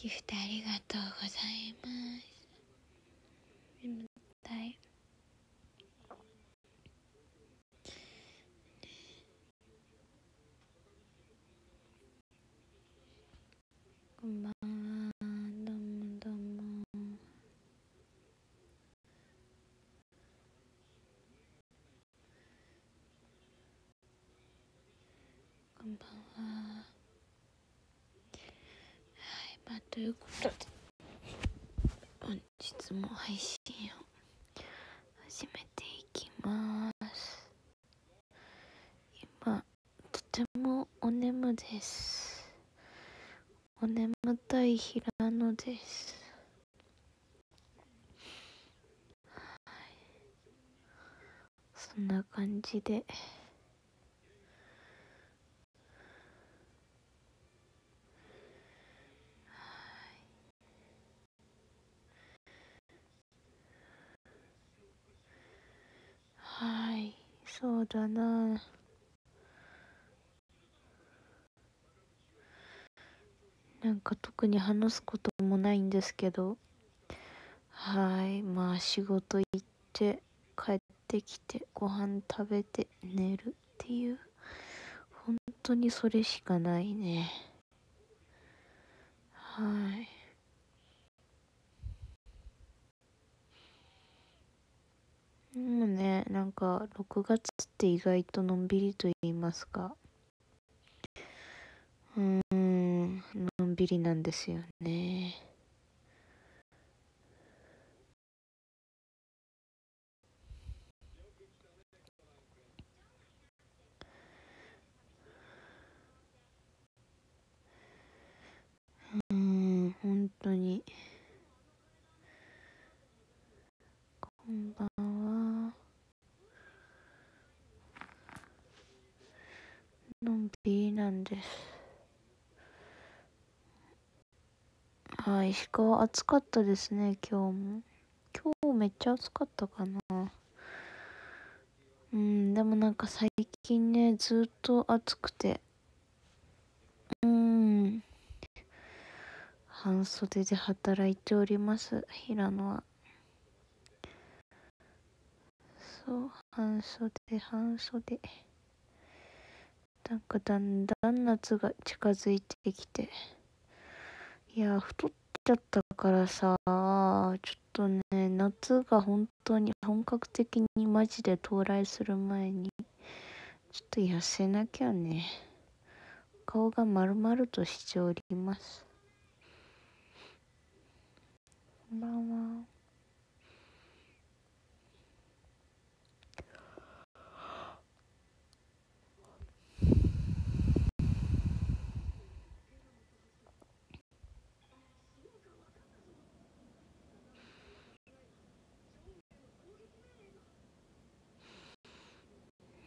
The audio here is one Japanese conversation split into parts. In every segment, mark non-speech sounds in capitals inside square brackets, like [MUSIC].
ギフトありがとうございます眠たいこんばんはどうもどうもこんばんははいまあということで本日も配信を始めていきます今とてもお眠ですお眠たい平野です。はい。そんな感じで。はい。そうだな。なんか特に話すこともないんですけどはいまあ仕事行って帰ってきてご飯食べて寝るっていう本当にそれしかないね。はい。もうねなんか6月って意外とのんびりと言いますか。うんびりなんですよね。うん本当に。こんばんは。のんびりなんです。はい石川暑かったですね今日も。今日めっちゃ暑かったかな。うんでもなんか最近ねずっと暑くて。うん。半袖で働いております平野は。そう半袖半袖。なんかだんだん夏が近づいてきて。いや太っちゃったからさちょっとね夏が本当に本格的にマジで到来する前にちょっと痩せなきゃね。顔が丸々としております。こんばんは。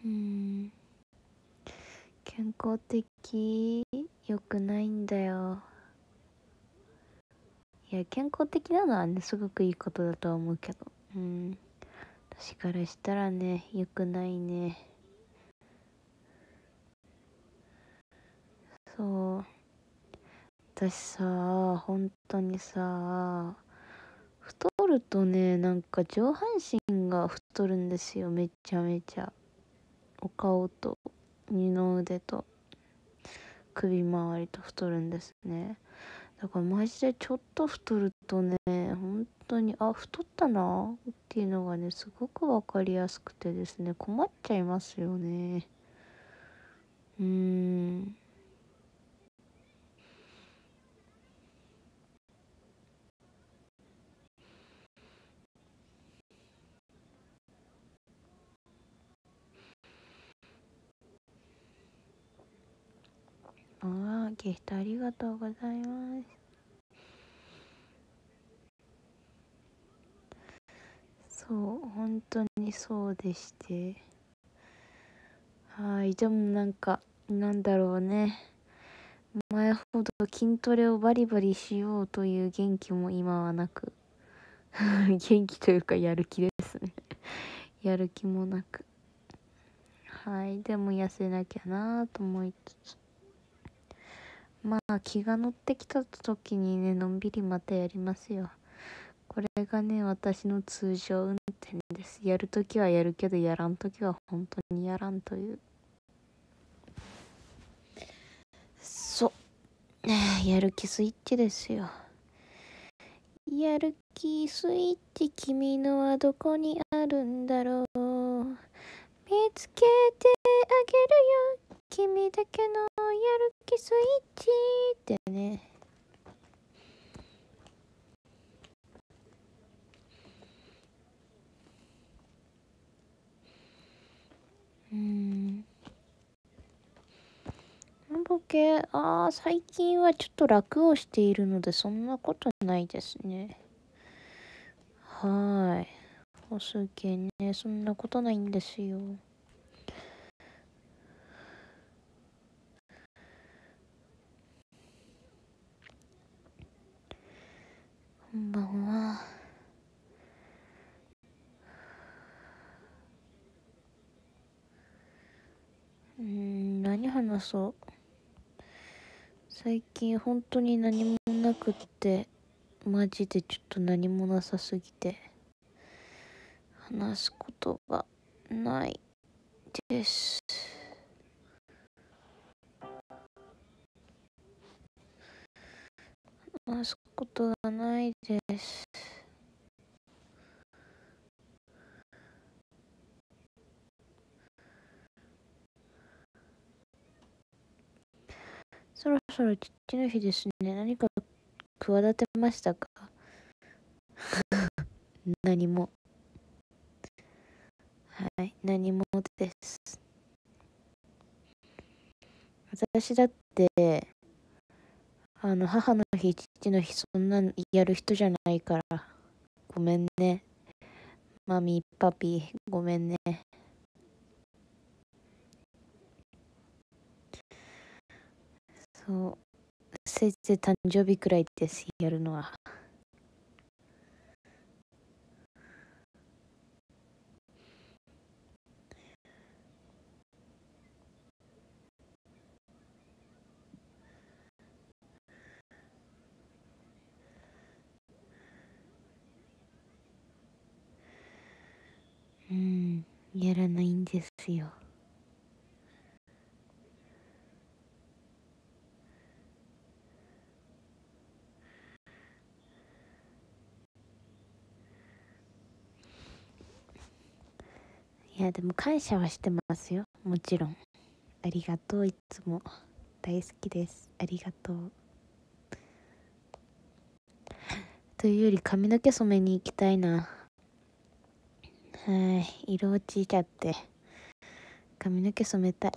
うん。健康的。良くないんだよ。いや健康的なのはねすごくいいことだとは思うけど。うん。私からしたらね良くないね。そう。私さ本当にさ太るとねなんか上半身が太るんですよ。めちゃめちゃ。お顔と二の腕と首周りと太るんですね。だからマジでちょっと太るとね本当にあ太ったなっていうのがねすごく分かりやすくてですね困っちゃいますよね。うーん。ああギフトありがとうございます。そう本当にそうでして。はいでもなんかなんだろうね。前ほど筋トレをバリバリしようという元気も今はなく。[LAUGHS] 元気というかやる気ですね。[LAUGHS] やる気もなく。はいでも痩せなきゃなと思いつつ。まあ気が乗ってきた時にねのんびりまたやりますよ。これがね私の通常運転です。やるときはやるけどやらんときは本当にやらんという。そう。やる気スイッチですよ。やる気スイッチ君のはどこにあるんだろう。見つけてあげるよ。君だけのやる気スイッチってね。うん。ボケああ最近はちょっと楽をしているのでそんなことないですね。はい。おすげね。そんなことないんですよ。こんばんは。うん、何話そう。最近本当に何もなくって、マジでちょっと何もなさすぎて、話すことがないです。話すことがないです。そろそろ父の日ですね。何か企てましたか？[LAUGHS] 何も。はい、何もです。私だって、あの、母の日、父の日、そんなやる人じゃないから、ごめんね。マミー、パピー、ごめんね。そう。せいぜい誕生日くらいです、やるのは。やらないんですよ。いや、でも感謝はしてますよ。もちろん。ありがとう、いつも。大好きです。ありがとう。というより髪の毛染めに行きたいな。はい、色落ちちゃって、髪の毛染めたい。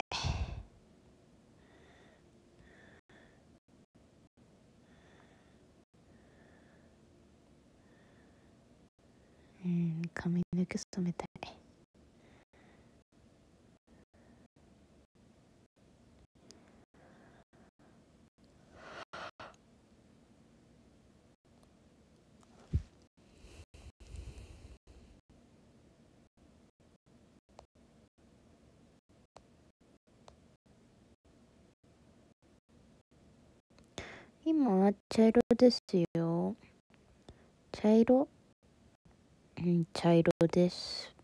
うん、髪の毛染めたい。茶色ですよ。茶色？うん茶色です。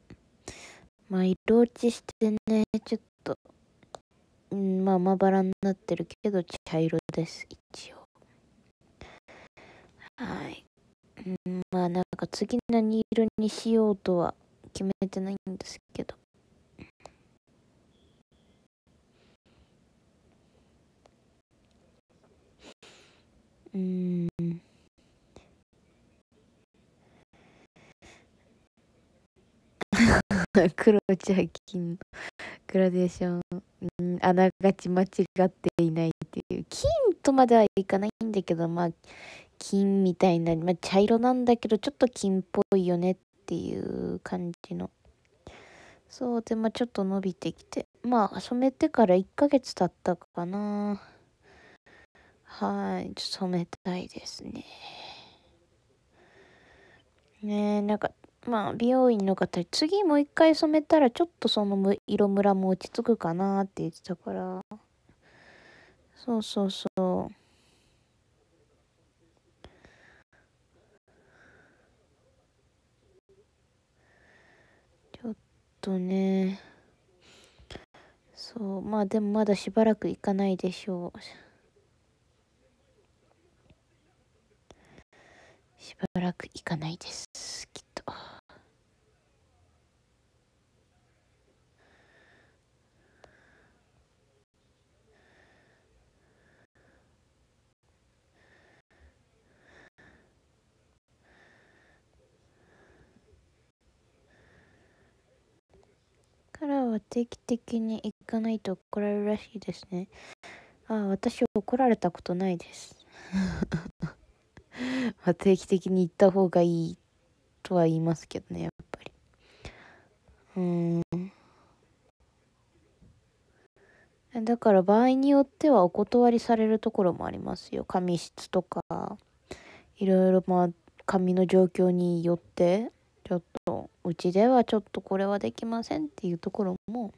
まあ色落ちしてねちょっと。うんまあまばらになってるけど茶色です一応。はい。うんまあなんか次何色にしようとは決めてないんですけど。うん。黒茶金のグラデーション、うん、あながち間違っていないっていう。金とまではいかないんだけどまあ金みたいな、まあ、茶色なんだけどちょっと金っぽいよねっていう感じの。そうでまあちょっと伸びてきて。まあ染めてから1ヶ月経ったかな。はい、染めたいですね。ねえ、なんか、まあ、美容院の方、次もう一回染めたら、ちょっとその色ムラも落ち着くかなって言ってたから、そうそうそう。ちょっとね。そう、まあでもまだしばらく行かないでしょう。しばらく行かないです、きっと。からは定期的に行かないと怒られるらしいですね。ああ、私怒られたことないです。[LAUGHS] まあ定期的に行った方がいいとは言いますけどね、やっぱり。うん。だから場合によってはお断りされるところもありますよ。髪質とか、いろいろまあ髪の状況によってちょっとうちではちょっとこれはできませんっていうところも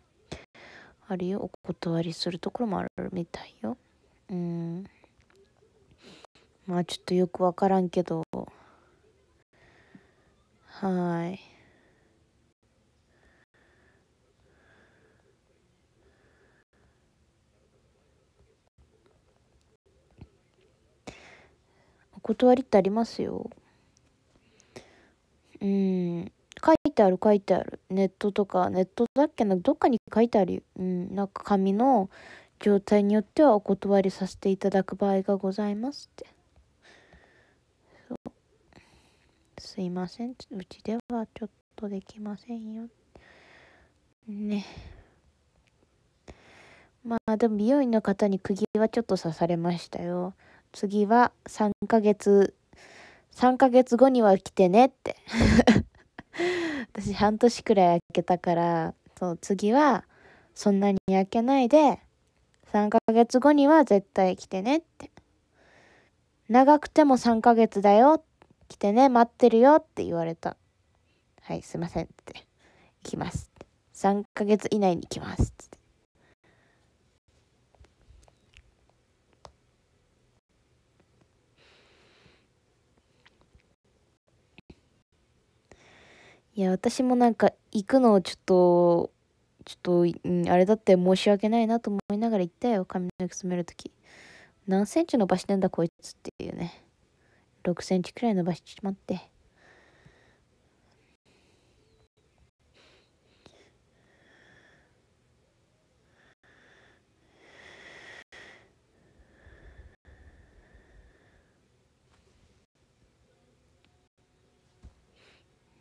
あるよお断りするところもあるみたいようんまあちょっとよくわからんけどはいお断りってありますようん。書いてある書いてある。ネットとか、ネットだっけな、どっかに書いてある。うん。なんか紙の状態によってはお断りさせていただく場合がございますって。そう。すいません。うちではちょっとできませんよ。ね。まあでも美容院の方に釘はちょっと刺されましたよ。次は3ヶ月3ヶ月後には来てねって [LAUGHS] 私半年くらい空けたから、そう、次はそんなに開けないで、3ヶ月後には絶対来てねって。長くても3ヶ月だよ。来てね、待ってるよって言われた。はい、すいませんって。行きます。3ヶ月以内に来ます。いや、私もなんか行くのをちょっと、ちょっと、うん、あれだって申し訳ないなと思いながら行ったよ、髪の毛染めるとき。何センチ伸ばしてんだこいつっていうね。6センチくらい伸ばしちまって。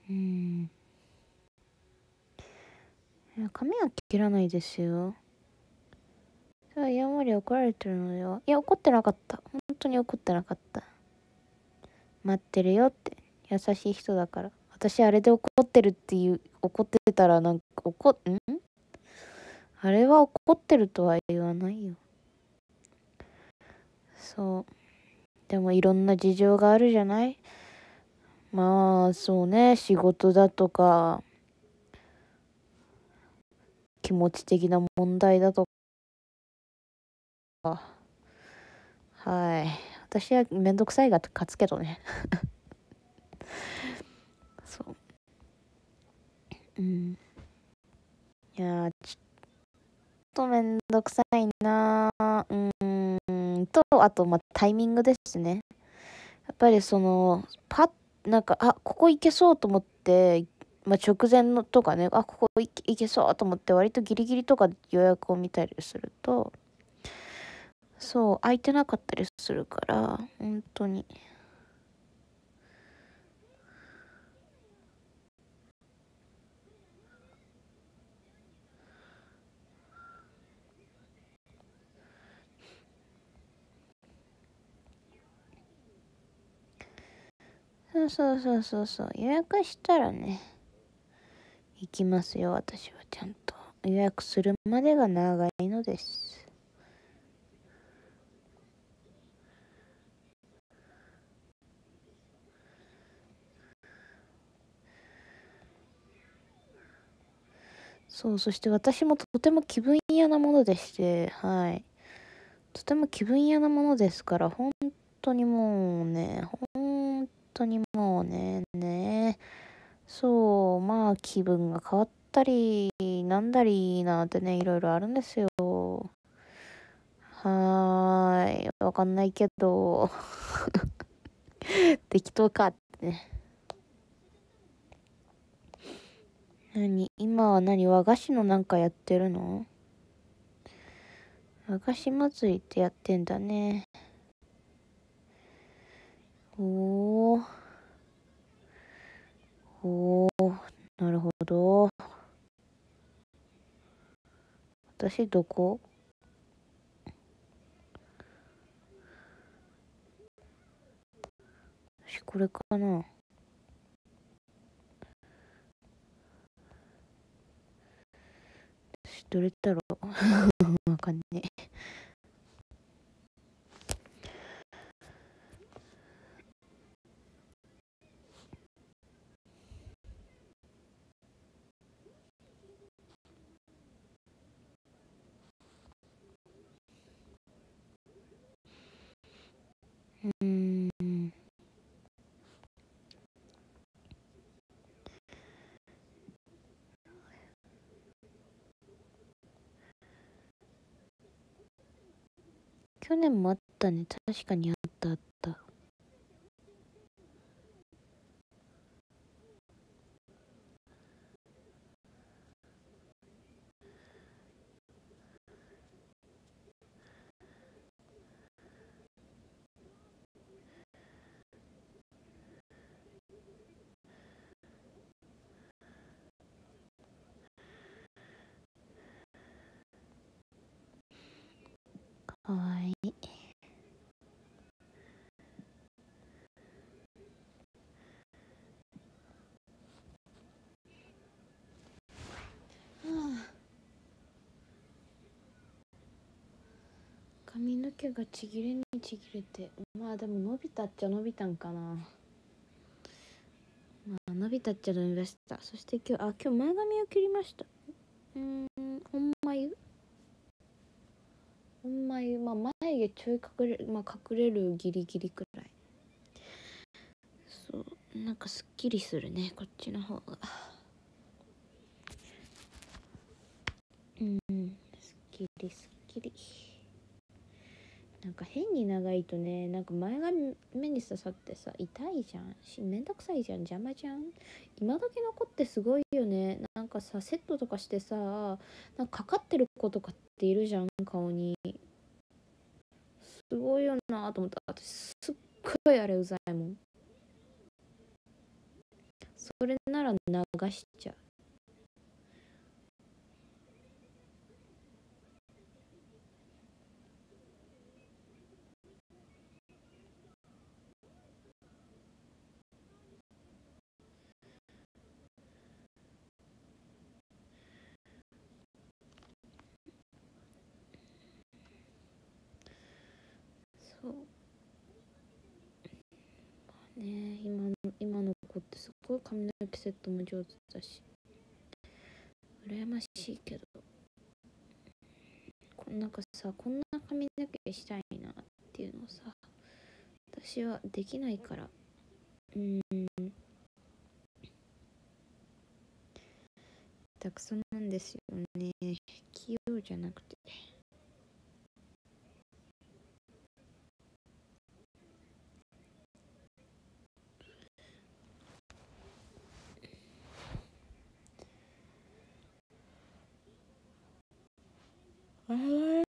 うん。いや、髪は切らないですよ。さあ、やんわり怒られてるのではいや、怒ってなかった。本当に怒ってなかった。待ってるよって。優しい人だから。私、あれで怒ってるっていう、怒ってたら、なんか、怒っ、ん？あれは怒ってるとは言わないよ。そう。でも、いろんな事情があるじゃない？まあ、そうね、仕事だとか、気持ち的な問題だとか、はい。私はめんどくさいが勝つけどね。[LAUGHS] そう。うん。いやちょっとめんどくさいなうんと、あと、まあ、タイミングですね。やっぱりその、パッなんか、あ、ここ行けそうと思って、まあ、直前のとかね、あ、ここ行け行けそうと思って、割とギリギリとか予約を見たりすると、そう、空いてなかったりするから、本当に。そうそうそうそうそう。予約したらね行きますよ私はちゃんと。予約するまでが長いのです。そうそして私もとても気分嫌なものでしてはい。とても気分屋なものですから本当にもうね本当にもうねねそうまあ気分が変わったりなんだりなんてねいろいろあるんですよ。はーい。わかんないけど。[LAUGHS] 適当かってね。何？今は何？和菓子のなんかやってるの？和菓子祭りってやってんだね。おー。おー。なるほど。私どこ？私これかな私どれだろう？[LAUGHS] わかんねえ。うん。去年もあったね。確かにあったあった。かわいい。髪の毛がちぎれにちぎれて。まあでも伸びたっちゃ伸びたんかな。まあ伸びたっちゃ伸びました。そして今日あ今日前髪を切りました。うーん本眉本眉まあ眉毛ちょい隠れ,、まあ、隠れるギリギリくらい。そうなんかすっきりするねこっちの方が。うんすっきりすっきり。なんか変に長いとねなんか前髪目に刺さってさ痛いじゃん。しめんどくさいじゃん。邪魔じゃん。今時の子ってすごいよね。なんかさセットとかしてさなんかかかってる子とかているじゃん顔に。すごいよなと思った。私すっごいあれうざいもん。それなら流しちゃう。そう。まあね今の今の子ってすごい髪の毛セットも上手だし。羨ましいけど。こなんかさこんな髪の毛したいなっていうのさ私はできないから。うん。たくさんなんですよね。器用じゃなくて。あれ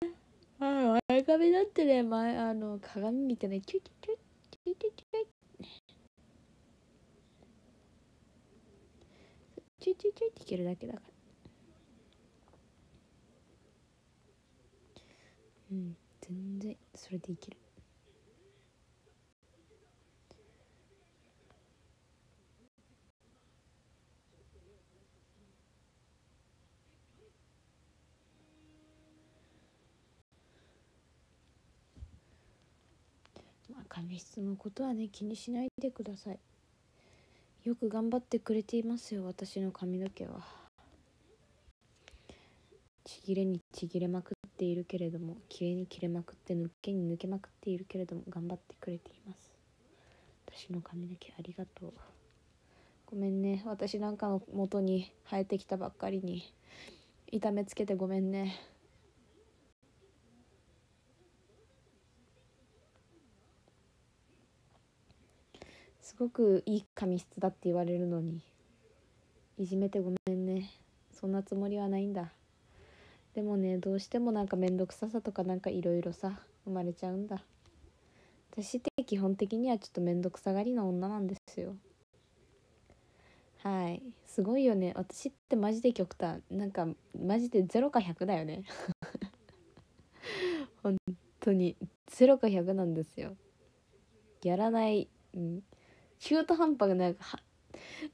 あ前髪だってね前あの鏡見てねキュッキュッキュッキュッキュッキュッチュチュチュっていけるだけだからうん全然それでいけるまあ髪質のことはね気にしないでください。よく頑張ってくれていますよ私の髪の毛は。ちぎれにちぎれまくっているけれどもきれいに切れまくって抜けに抜けまくっているけれども頑張ってくれています。私の髪の毛ありがとう。ごめんね。私なんかの元に生えてきたばっかりに痛めつけてごめんね。すごくいい髪質だって言われるのにいじめてごめんね。そんなつもりはないんだ。でもねどうしてもなんか面倒くささとかなんかいろいろさ生まれちゃうんだ。私って基本的にはちょっと面倒くさがりな女なんですよ。はい。すごいよね。私ってマジで極端。なんかマジで0か100だよね。[LAUGHS] 本当に。0か100なんですよ。やらない、うん、中途半端がなんか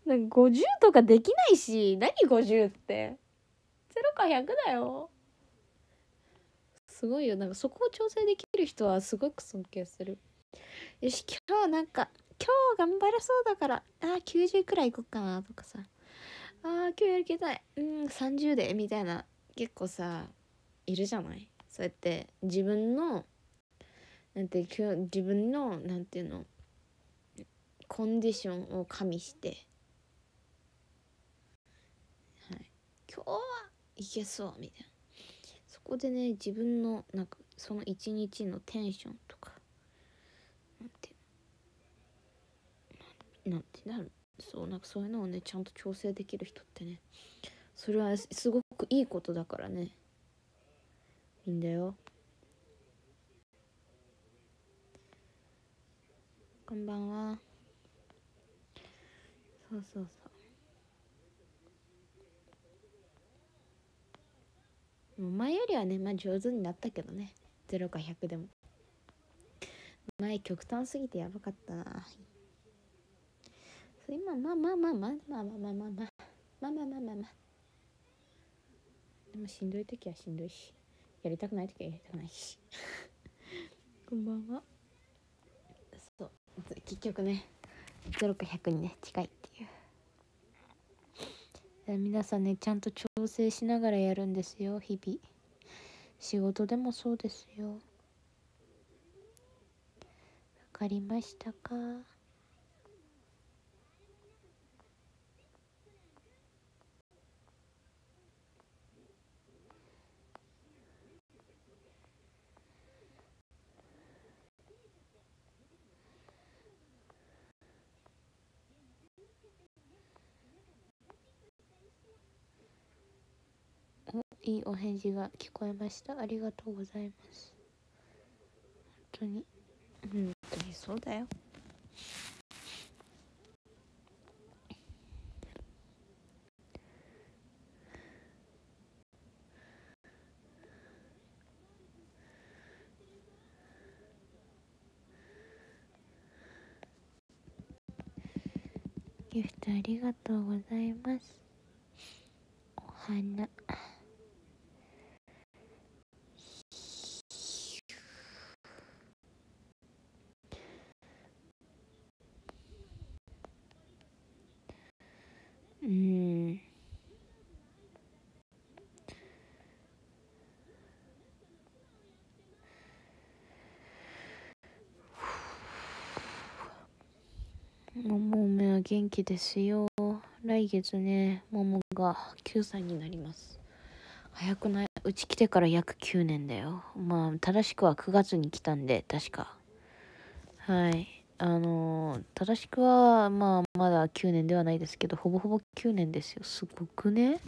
なんか50とかできないし何50って。0か100だよ。すごいよ。なんかそこを調整できる人はすごく尊敬する。よし今日なんか今日頑張れそうだからあ90くらいいこっかなとかさ。あ今日やりきたい。うん30でみたいな結構さいるじゃない？そうやって自分のなんて自分のなんていうの？コンディションを加味して、はい、今日はいけそうみたいな。そこでね自分のなんかその一日のテンションとか。なんてなんてなる？そうなんかそういうのをねちゃんと調整できる人ってね。それはすごくいいことだからね。いいんだよ。こんばんは。そうそうそう。もう前よりはねまあ上手になったけどね。0か100でも。前極端すぎてやばかった。なそう今まあまあまあまあまあまあまあまあまあまあまあまあまあまあ。でもしんどい時はしんどいし。やりたくない時はやりたくないし。[LAUGHS] こんばんは。そう。結局ね。0か100にね近いっていう。皆さんねちゃんと調整しながらやるんですよ日々。仕事でもそうですよ。わかりましたか？いいお返事が聞こえました。ありがとうございます。本当に。本当にそうだよ。ギフトありがとうございます。お花うんももめは元気ですよ。来月ねももが9歳になります。早くない？うち来てから約9年だよ。まあ正しくは9月に来たんで確か。はい。あの正しくはまあまだ9年ではないですけどほぼほぼ9年ですよ。すごくね。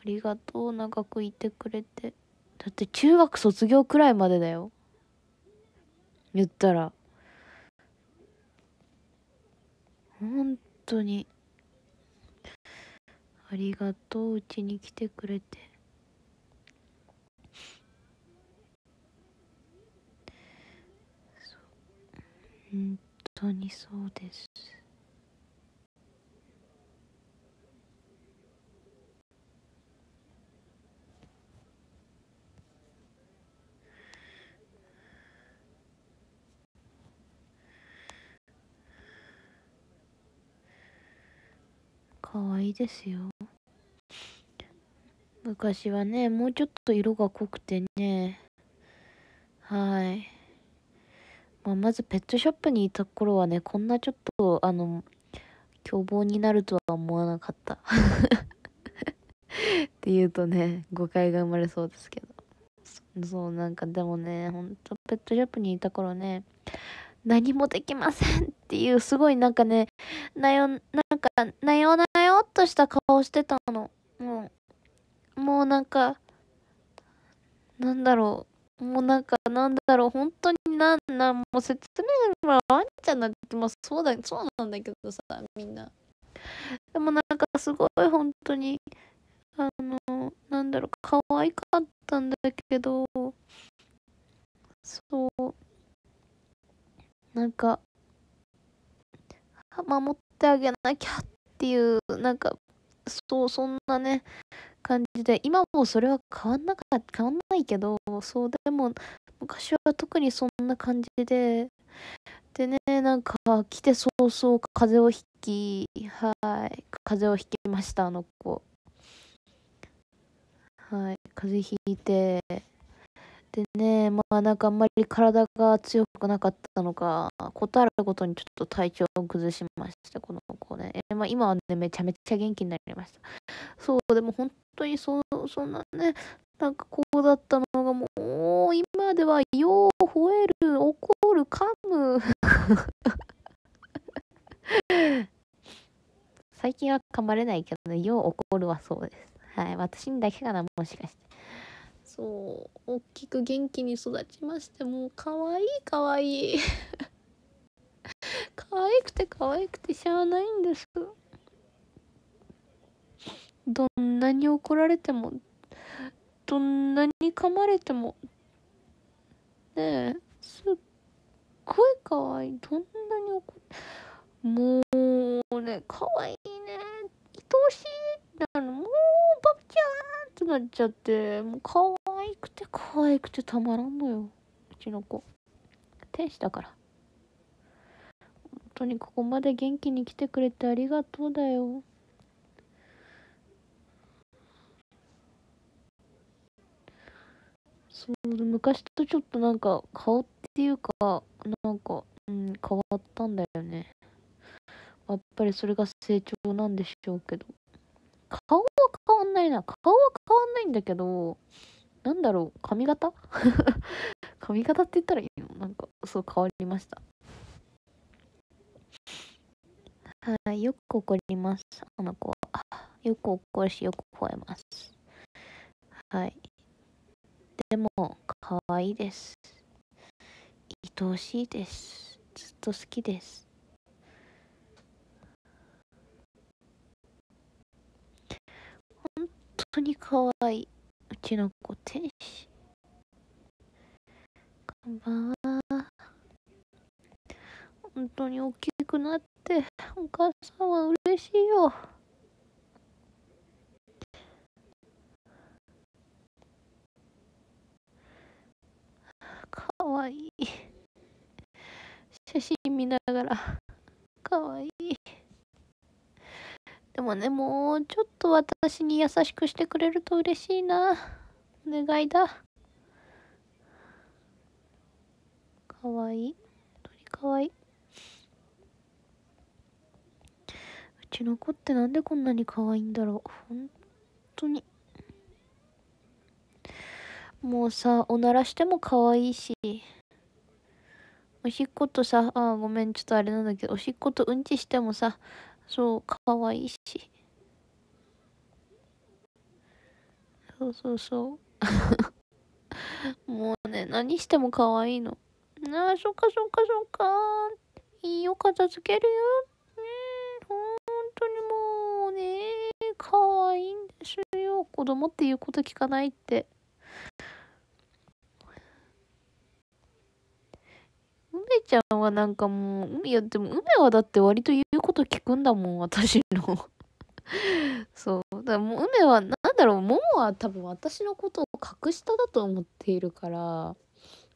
ありがとう。長くいてくれて。だって中学卒業くらいまでだよ。言ったら。本当に。ありがとう。うちに来てくれて。本当にそうです可愛いですよ昔はね、もうちょっと色が濃くてね。はい。まあ、まずペットショップにいた頃はね、こんなちょっと、あの、凶暴になるとは思わなかった。[LAUGHS] って言うとね、誤解が生まれそうですけど。そう、なんかでもね、ほんとペットショップにいた頃ね、何もできませんっていう、すごいなんかね、なよ、なんか、なよなよっとした顔してたの。もう、もうなんか、なんだろう。もうなんか、なんだろう。本当になんなん、もう説明が、ワンちゃんなんて、まあそうだ、そうなんだけどさ、みんな。でもなんかすごい本当に、あの、なんだろう、可愛かったんだけど、そう、なんか、守ってあげなきゃっていう、なんか、そう、そんなね、感じで、今もそれは変わんなかった、変わんないけど、そうでも、昔は特にそんな感じで、でね、なんか、来て早々風邪をひき、はい、風邪をひきました、あの子。はい、風邪ひいて、でね、まあなんかあんまり体が強くなかったのか、ことあるごとにちょっと体調を崩しました、この子ね。えまあ、今はね、めちゃめちゃ元気になりました。そう、でも本当にそう、そんなね、なんかこうだったのがもう、今では、よう、吠える、怒る、噛む。[LAUGHS] 最近は噛まれないけどね、よう怒るはそうです。はい、私にだけかな、もしかして。そう大きく元気に育ちましてもうかわいいかわいい可愛くて可愛くてしゃあないんですどんなに怒られてもどんなに噛まれてもねえすっごい可愛い。どんなに怒もうね可愛いね。愛おしいなの。もうバブちゃんってなっちゃって。もう可愛くて可愛くてたまらんのよ。うちの子。天使だから。本当にここまで元気に来てくれてありがとうだよ。そう昔とちょっとなんか顔っていうかなんかうん変わったんだよねやっぱりそれが成長なんでしょうけど顔は変わんないな顔は変わんないんだけどなんだろう髪型？[LAUGHS] 髪型って言ったらいいの？なんか、そう変わりました。はい、よく怒ります。あの子は。よく怒るし、よく吠えます。はい。でも、可愛いです。愛おしいです。ずっと好きです。本当に可愛いうちの子天使こんばんは本当に大きくなってお母さんは嬉しいよかわいい写真見ながらかわいいでもね、もうちょっと私に優しくしてくれると嬉しいな。お願いだ。かわいい。本当にかわいい。うちの子ってなんでこんなに可愛いんだろう。本当に。もうさ、おならしても可愛いし。おしっことさ、あ、ごめん、ちょっとあれなんだけど、おしっことうんちしてもさ、そう、かわいし。そうそうそう。[LAUGHS] もうね、何しても可愛いの。ああ、そっかそっかそっか。いいよ、片付けるよ。ね本当にもうね、可愛いんですよ。子供って言うこと聞かないって。梅ちゃんはなんかもう、いやでも梅はだって割と言うこと聞くんだもん、私の [LAUGHS] そう。だからもう梅は、なんだろう、桃は多分私のことを格下だと思っているから、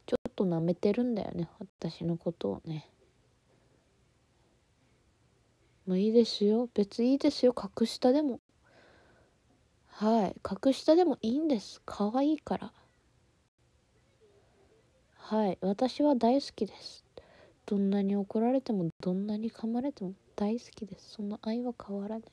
ちょっと舐めてるんだよね、私のことをね。もういいですよ。別にいいですよ、格下でも。はい。格下でもいいんです。可愛いから。はい。私は大好きです。どんなに怒られてもどんなに噛まれても大好きです。その愛は変わらない。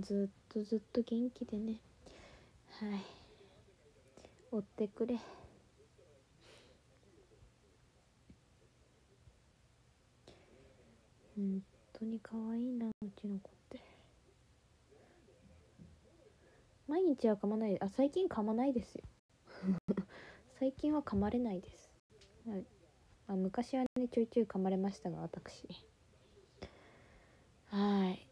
ずっとずっと元気でね。はい。追ってくれ。本当に可愛いなうちの子って。毎日は噛まないあ最近噛まないですよ。[LAUGHS] 最近は噛まれないです、はい。まあ、昔はねちょいちょい噛まれましたが私。はい。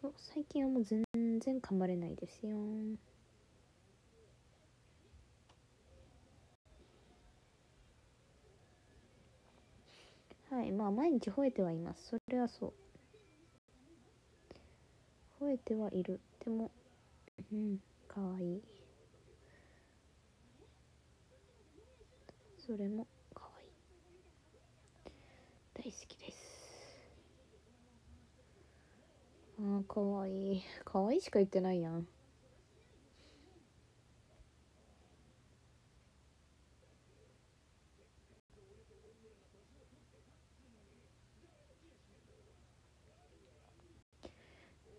そう最近はもう全然噛まれないですよ。はいまあ毎日吠えてはいます。それはそう。吠えてはいる。でもうんかわい。いそれもかわい。い大好きです。あーかわい。いかわいいしか言ってないやん。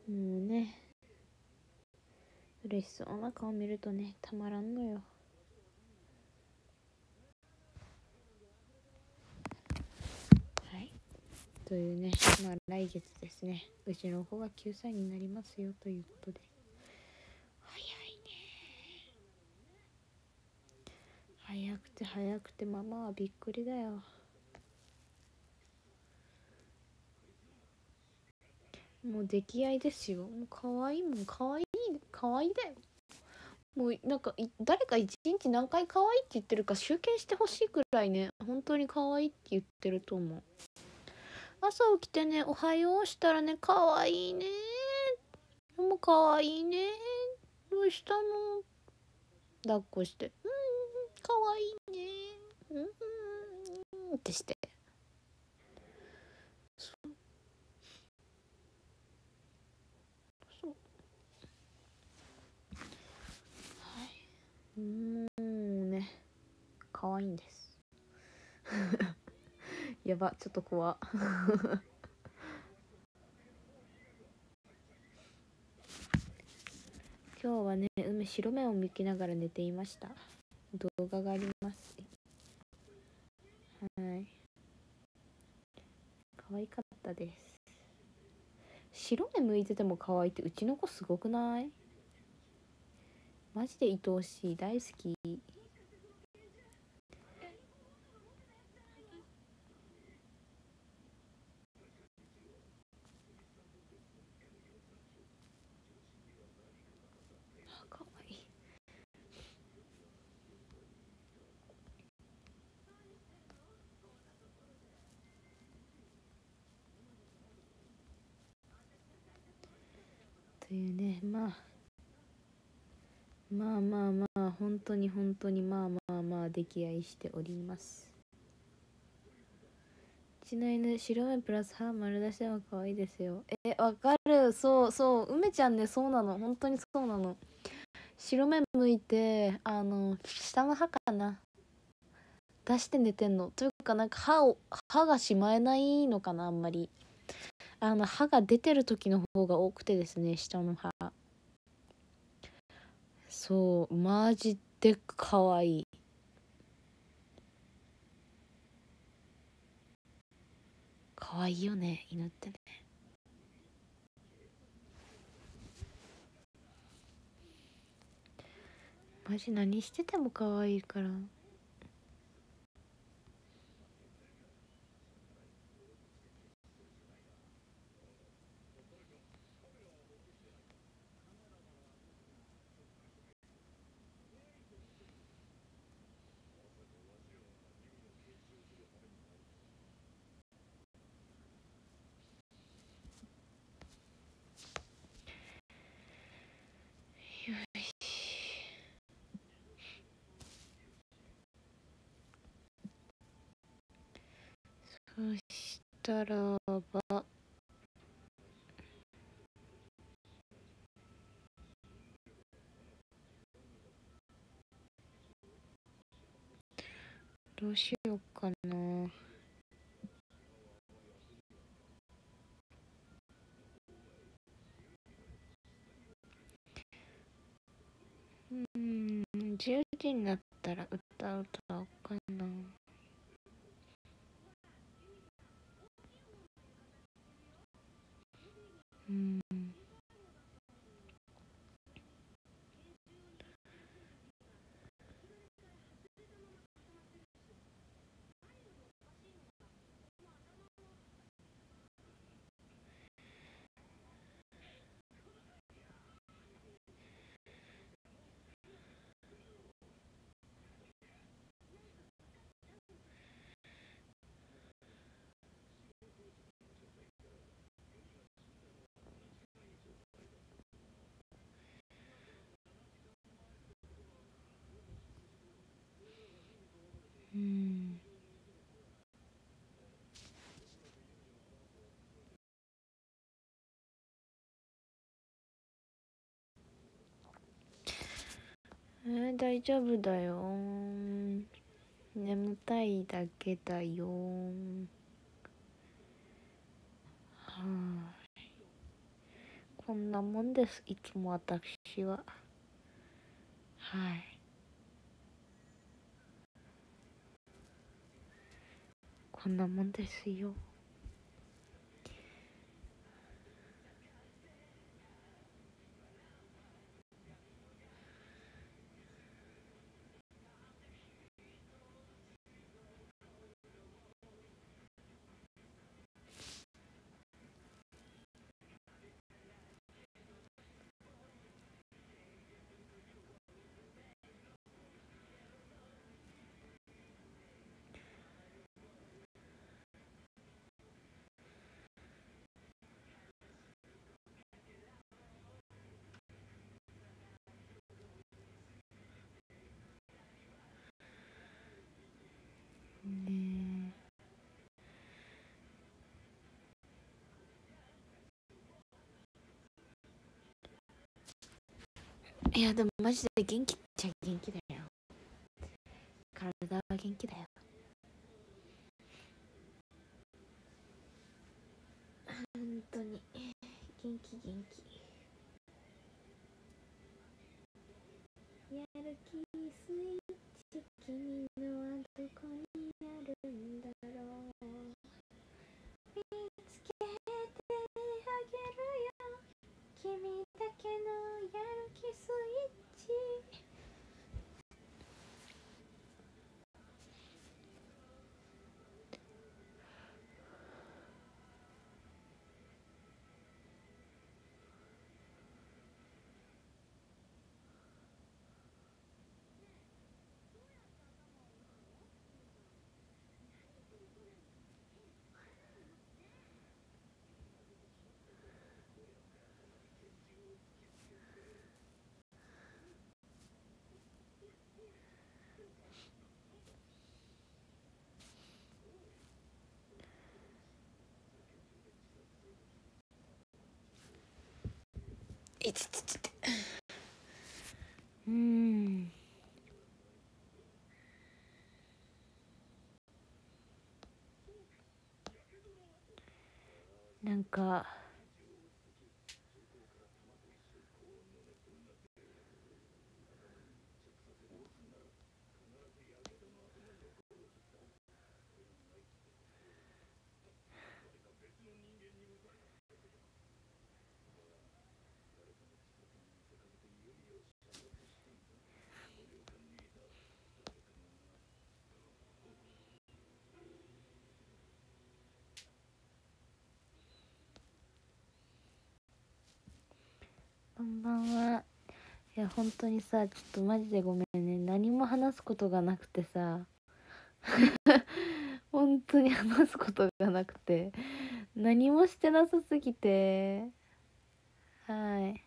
もうね。嬉しそうな顔見るとねたまらんのよ。はい。というねまあ来月ですね。うちの子が9歳になりますよということで。早いね。早くて早くてママはびっくりだよ。もう出来合いですよ。もう可愛いもん。可愛い可愛いだよ。もうなんか誰か一日何回可愛いって言ってるか集計してほしいくらいね。本当に可愛いって言ってると思う。朝起きてね「おはよう」したらね「可愛いね。もう可愛いね。どうしたの?」抱っこして「うん可愛いね。うん」ってしてそうそうはいもうね可愛いんです。[LAUGHS] やばちょっと怖。[LAUGHS] 今日はね梅白目を向きながら寝ていました。動画があります。はい。可愛かったです。白目向いてても可愛いってうちの子すごくない？マジで愛おしい大好き。というねまあまあまあまあ本当に本当にまあまあまあ溺愛しております。うちの犬白目プラス歯丸出しでも可愛いですよ。えわかる。そうそう。梅ちゃんねそうなの。本当にそうなの。白目向いてあの下の歯かな。出して寝てんの。というかなんか歯を歯がしまえないのかなあんまり。あの歯が出てる時の方が多くてですね下の歯。そうマジで可愛い。可愛いよね犬ってね。マジ何してても可愛いから。たらばどうしようかな。うん10時になったら歌歌おうかなうえー、大丈夫だよ。眠たいだけだよ。はい。こんなもんですいつも私は。はい。こんなもんですよ。いやでもマジで元気っちゃ元気だよ。体は元気だよ。本当に。元気元気。やる気スイッチ君のはどこにあるんだろう見つけてあげるよ君だけのやる気スイッチいつつつつうん。なんかんばんは。いや本当にさちょっとマジでごめんね。何も話すことがなくてさ。[LAUGHS] 本当に話すことがなくて。何もしてなさすぎて。はい。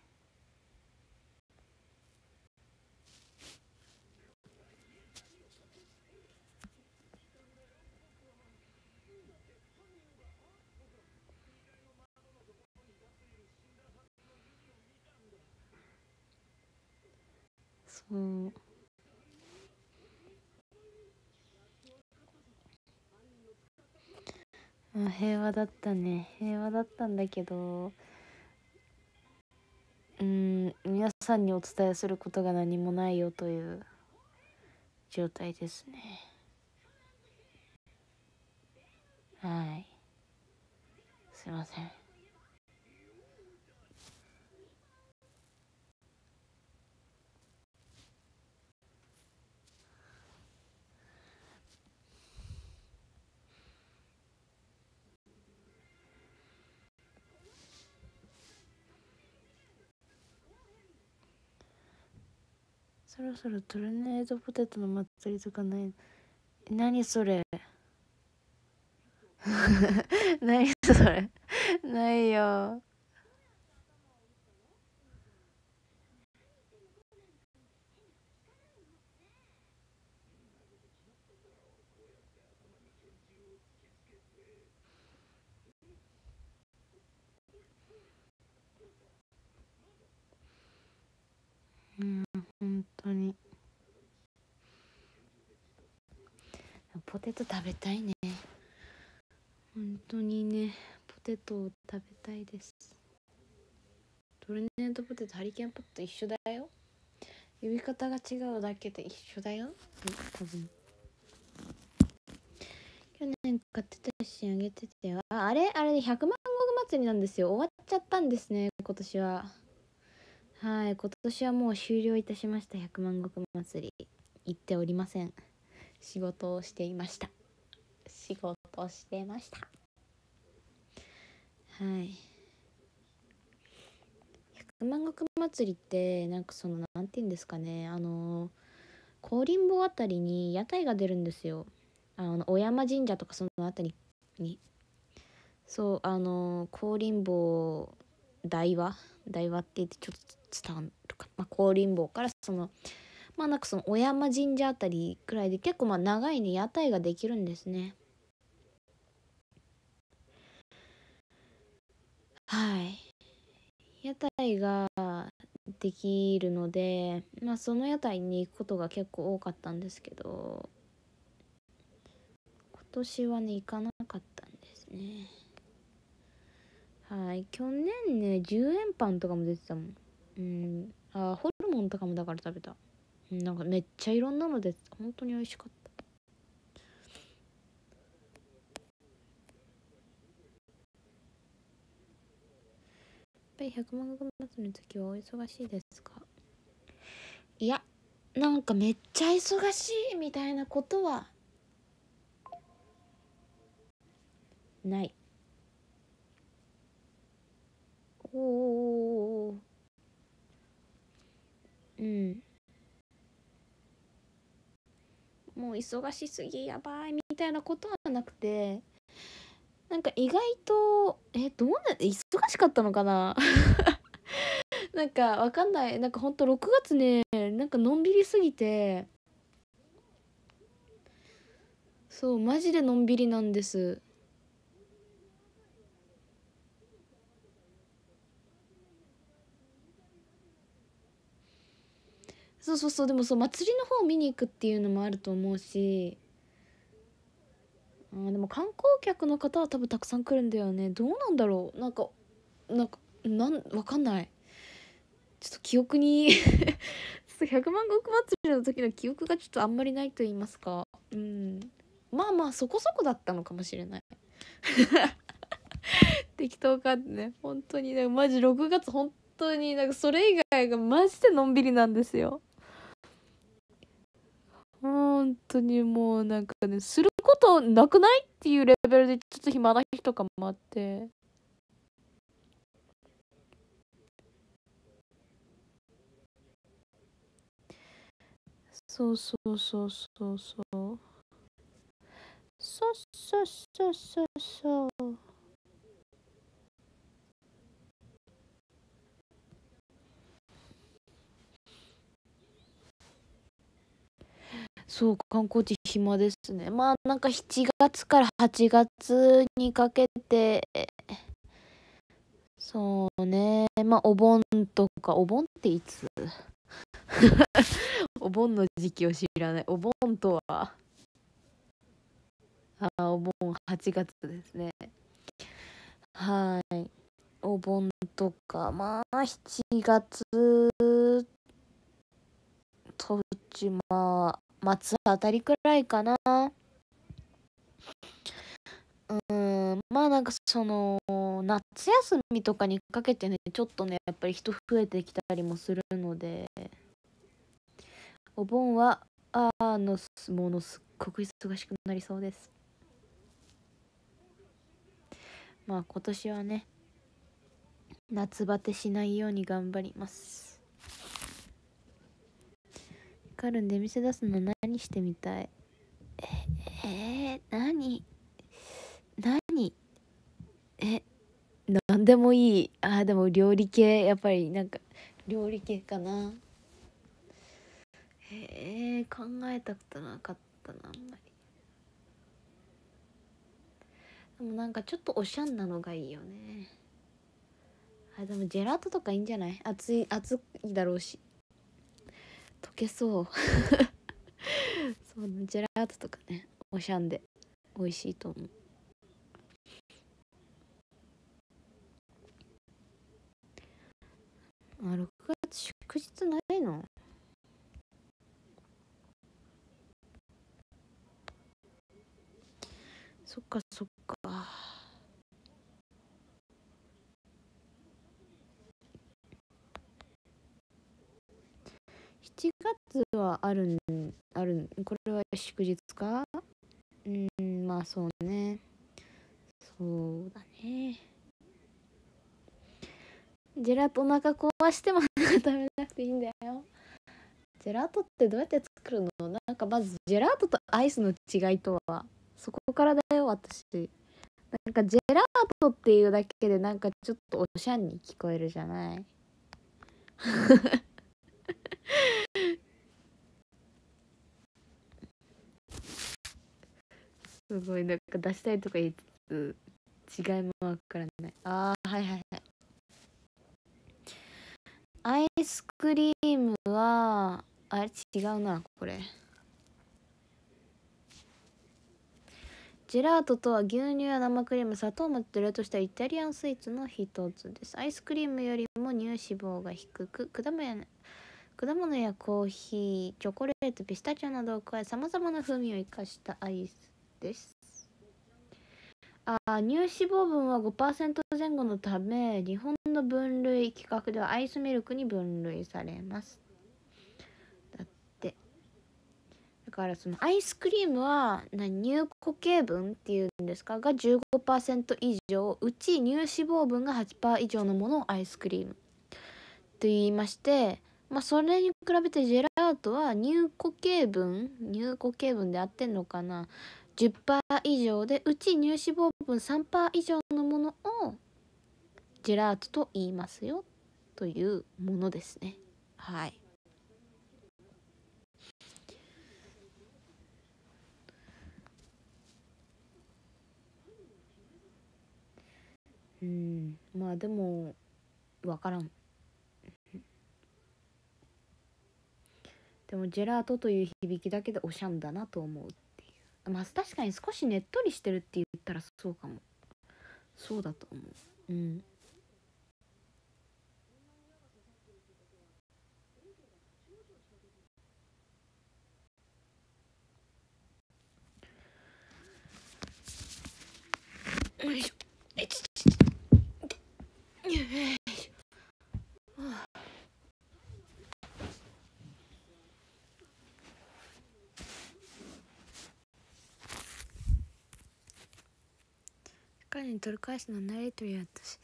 そうあ平和だったね。平和だったんだけどうん皆さんにお伝えすることが何もないよという状態ですね。はい。すいません。そろそろトルネードポテトの祭りとかない？何それ？[LAUGHS] 何それ？[LAUGHS] ないようん本当に。ポテト食べたいね。本当にね。ポテトを食べたいです。トルネードポテトハリケーンポテト一緒だよ。呼び方が違うだけで一緒だよ。多分。去年買ってたしあげてたよ。ああれ？あれで100万石祭りなんですよ。終わっちゃったんですね今年は。はい今年はもう終了いたしました。100万石祭り。行っておりません。仕事をしていました。仕事をしてました。はい。100万石祭りってなんかそのなんて言うんですかね。あの香林坊あたりに屋台が出るんですよ。あの小山神社とかそのあたりに。そうあの香林坊大和大和って言ってちょっと伝わるか、まあ、香林坊からそのまあなんかその小山神社あたりくらいで結構まあ長いね屋台ができるんですね。はい。屋台ができるのでまあその屋台に行くことが結構多かったんですけど今年はね行かなかったんですね。はい。去年ね10円パンとかも出てたもん。うん。あホルモンとかもだから食べた。うんなんかめっちゃいろんなので本当に美味しかった。やっぱり100万石祭りの時はお忙しいですか？いやなんかめっちゃ忙しいみたいなことはない。おおうん。もう忙しすぎやばいみたいなことはなくてなんか意外とえどうな忙しかったのかな？[LAUGHS] なんかわかんない。なんかほんと6月ねなんかのんびりすぎてそうマジでのんびりなんです。そうそうそうでもそう祭りの方を見に行くっていうのもあると思うしあでも観光客の方は多分たくさん来るんだよね。どうなんだろう。なんかなんかなんわかんない。ちょっと記憶に [LAUGHS] ちょっと100万石祭りの時の記憶がちょっとあんまりないと言いますか。うん。まあまあそこそこだったのかもしれない。[LAUGHS] 適当かってね。本当にねマジ6月本当になんかそれ以外がマジでのんびりなんですよ。本当にもうなんかねすることなくないっていうレベルでちょっと暇な日とかもあって。そうそうそうそうそう。そうそうそうそうそう。そう観光地暇ですね。まあなんか7月から8月にかけてそうね。まあお盆とかお盆っていつ？[LAUGHS] お盆の時期を知らない。お盆とはあお盆8月ですね。はい。お盆とかまあ7月途中まあ末あたりくらいかな。うんまあなんかその夏休みとかにかけてねちょっとねやっぱり人増えてきたりもするのでお盆はあのものすっごく忙しくなりそうです。まあ今年はね夏バテしないように頑張ります。カルン出店出すの何してみたい？ええー、何？何？え何でもいい。あでも料理系。やっぱりなんか料理系かな。えー、考えたことなかったなあんまり。でもなんかちょっとおしゃんなのがいいよね。あでもジェラートとかいいんじゃない？熱い熱いだろうし。溶けそう。[LAUGHS] そうジェラートとかねおしゃんで美味しいと思う。あ6月祝日ないの？そっかそっか。7月はあるんあるんこれは祝日か？うんまあそうね。そうだね。ジェラートお腹壊しても食べなくていいんだよ。ジェラートってどうやって作るの？なんかまずジェラートとアイスの違いとはそこからだよ私。なんかジェラートっていうだけでなんかちょっとおしゃんに聞こえるじゃない？[LAUGHS] すごいなんか出したいとか言いつつ違いもわからない。ああはいはいはい。アイスクリームはあれ違うなこれ。ジェラートとは牛乳や生クリーム砂糖を混ぜて冷凍したイタリアンスイーツの一つです。アイスクリームよりも乳脂肪が低く果物や果物やコーヒーチョコレートピスタチオなどを加えさまざまな風味を生かしたアイス。です。あ乳脂肪分は5%前後のため日本の分類規格ではアイスミルクに分類されます。だって。だからそのアイスクリームは乳固形分っていうんですか？が15%以上うち乳脂肪分が8%以上のものをアイスクリームと言いましてまあそれに比べてジェラートは乳固形分乳固形分で合ってんのかな？10%以上でうち乳脂肪分3%以上のものをジェラートと言いますよというものですね。はい。うんまあでも分からん。でもジェラートという響きだけでおしゃんだなと思うまあ確かに少しねっとりしてるって言ったらそうかも。そうだと思う。うん。よいしょ。えち彼に取り返すの慣れてるや私。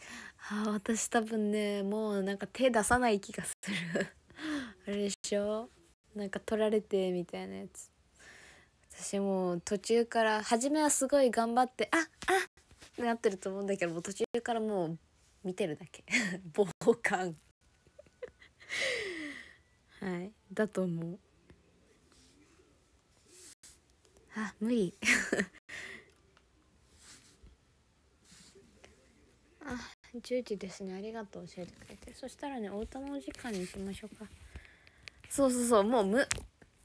あ私多分ねもうなんか手出さない気がする。[LAUGHS] あれでしょ？なんか取られてみたいなやつ。私もう途中から初めはすごい頑張ってああってなってると思うんだけどもう途中からもう見てるだけ。[LAUGHS] 傍観はいだと思う。あ無理。[LAUGHS] 10時ですね。ありがとう教えてくれて。そしたらねお歌のお時間に行きましょうか。そうそうそう。もうむ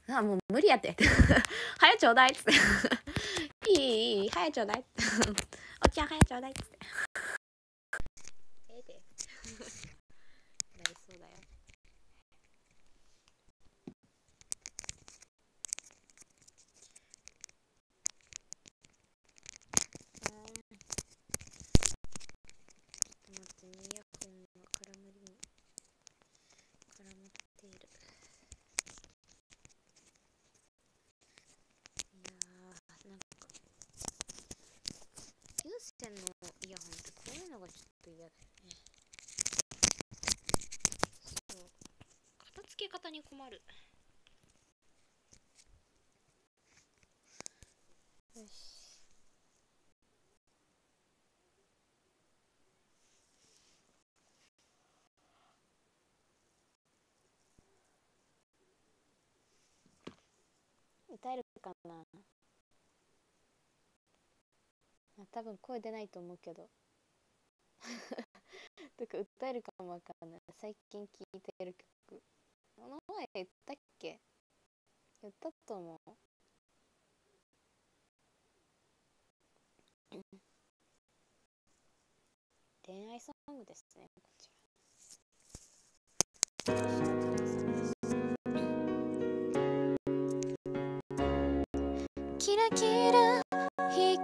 あもう無理やって。[LAUGHS] 早ちょうだいっつって。[LAUGHS] いいいい早ちょうだい。[LAUGHS] お茶早ちょうだいっつってええでなりそうだよちょっと待ってねイヤホンの絡まりに絡まっているいやーなんか有線のイヤホンってこういうのがちょっと嫌だよねそう片付け方に困る。よし。歌えるかな？あ多分声出ないと思うけど。[LAUGHS] とか歌えるかもわかんない。最近聴いてる曲。前言ったっけ？言ったと思う。恋愛ソングですねこちら。キラキラ光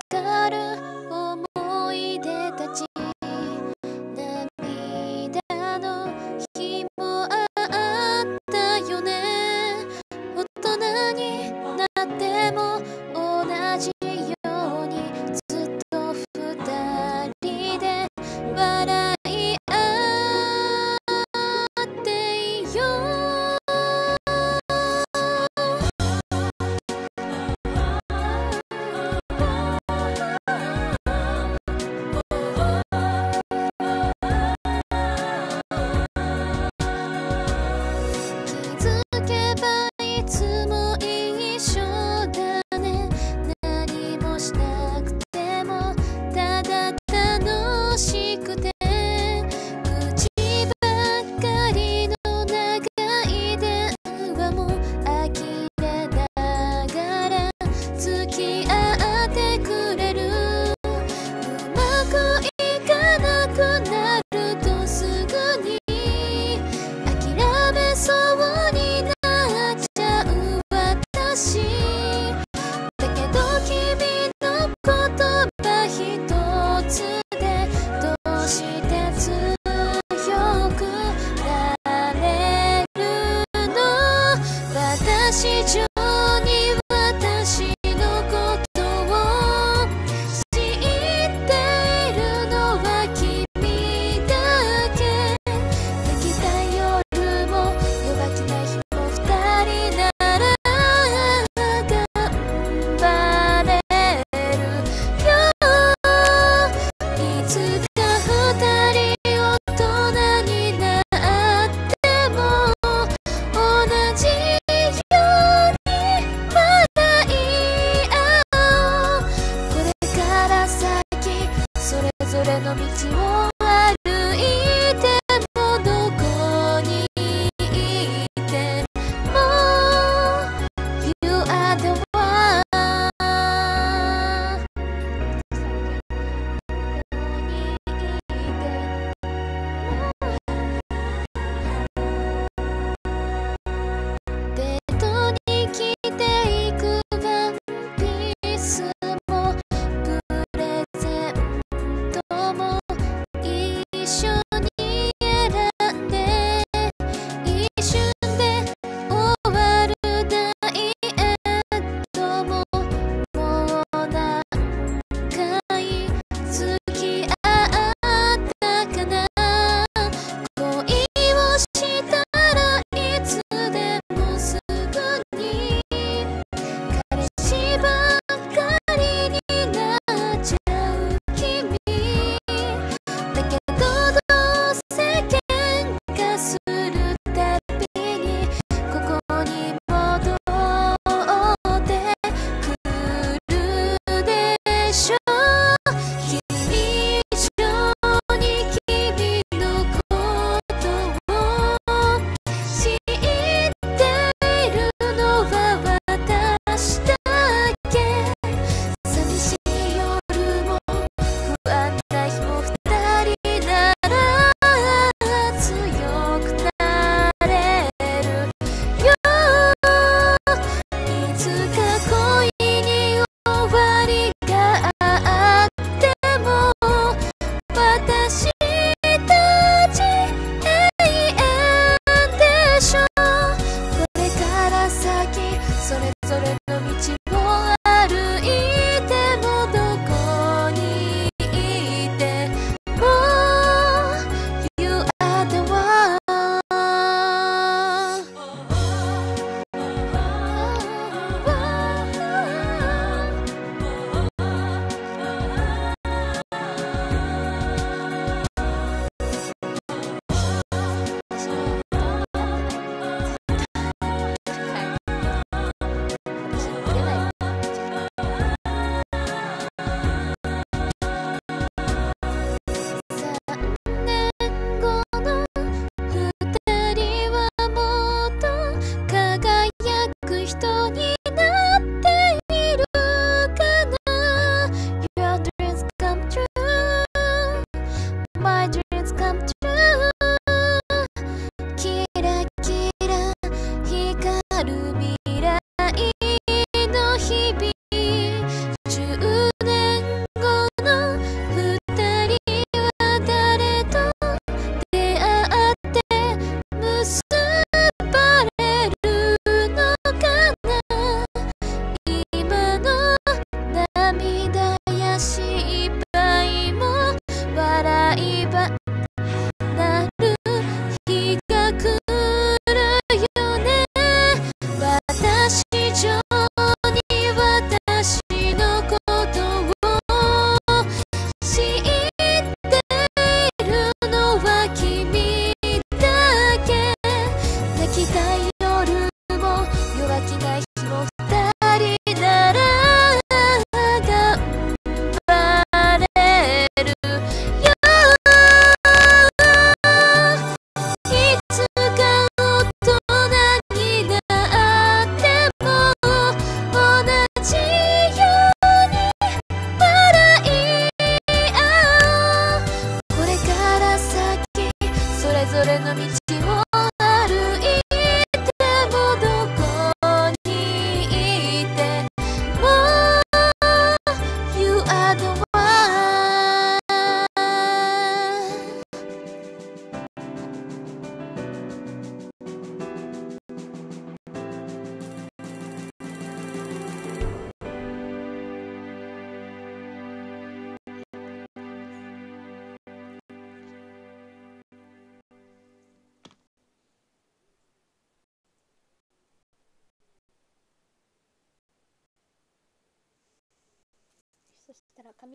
人に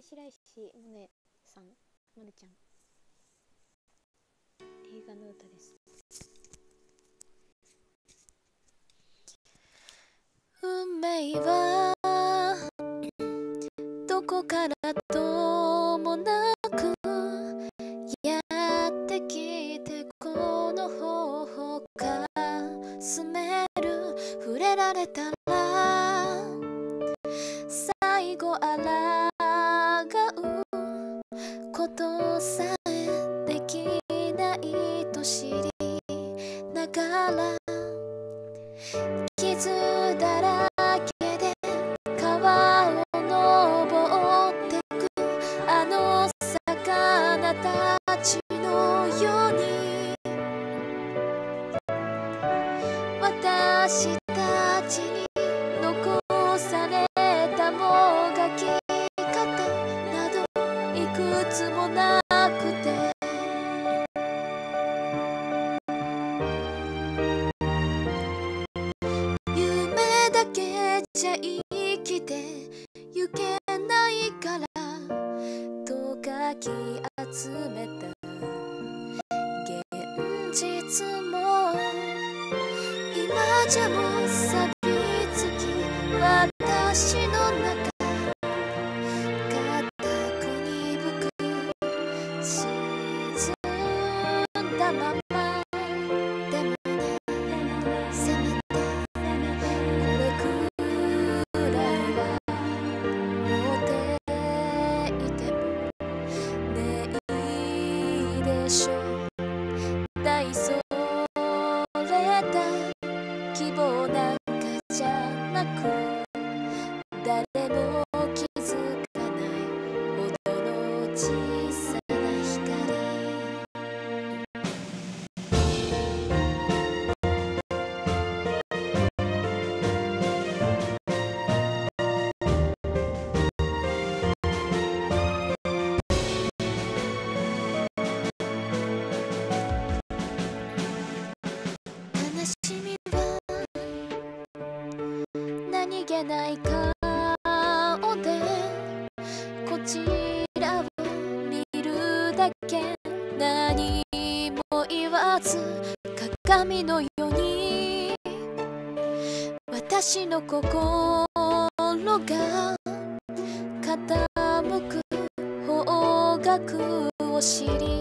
上白石萌音さん、まるちゃん。映画の歌です。運命はどこからともなくやってきてこの方法かすめる触れられた集めた現実も今じゃもうげない顔でこちらを見るだけ何も言わず鏡のように私の心が傾く方角を知り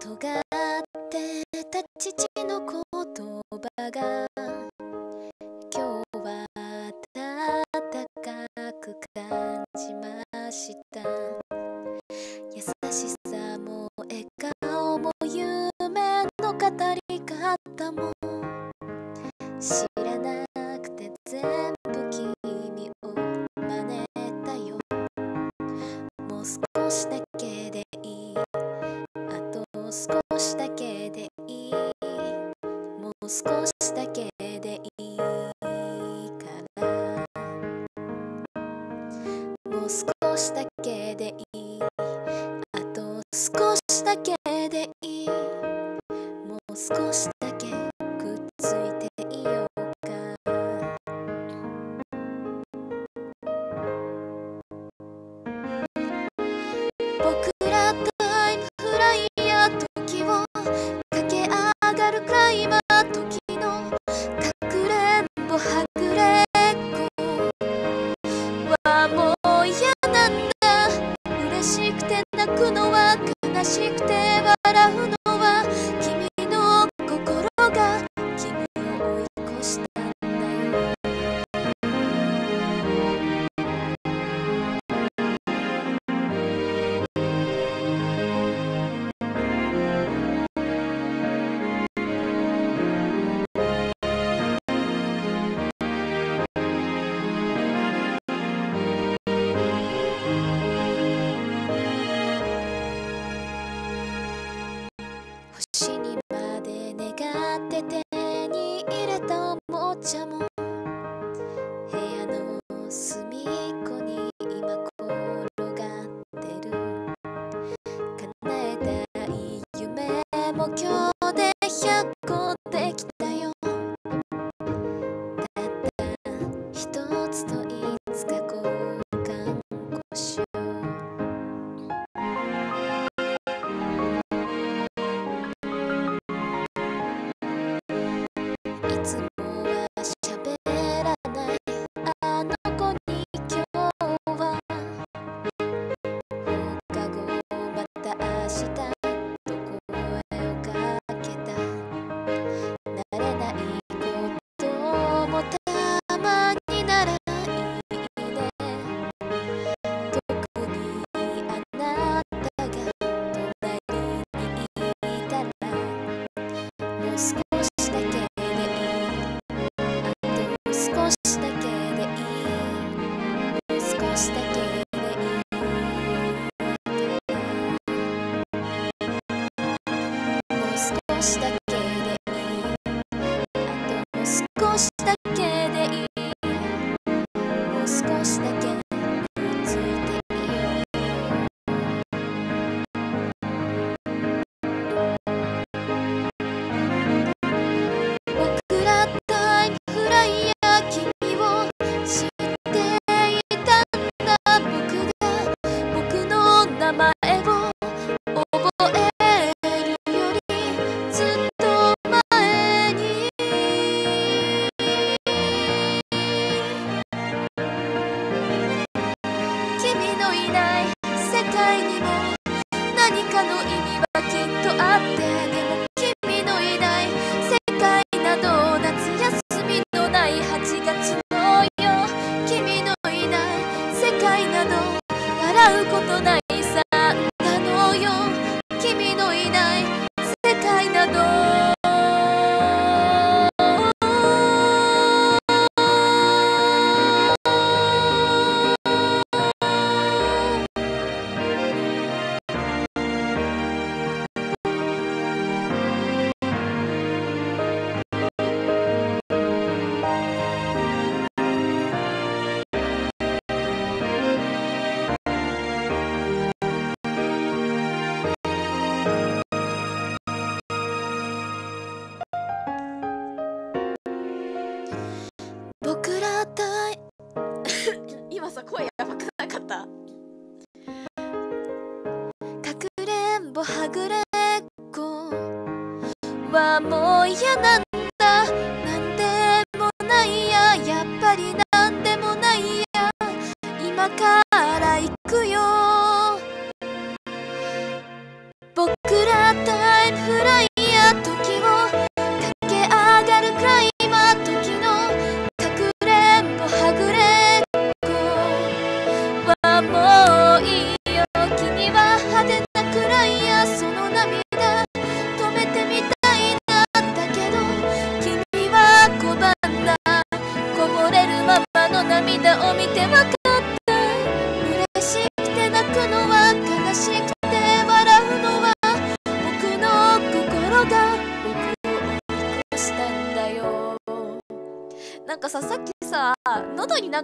尖ってた父の言葉が者も少しだけでいい少しだけでいい。もう少しだけでいい。あともう少しだけ。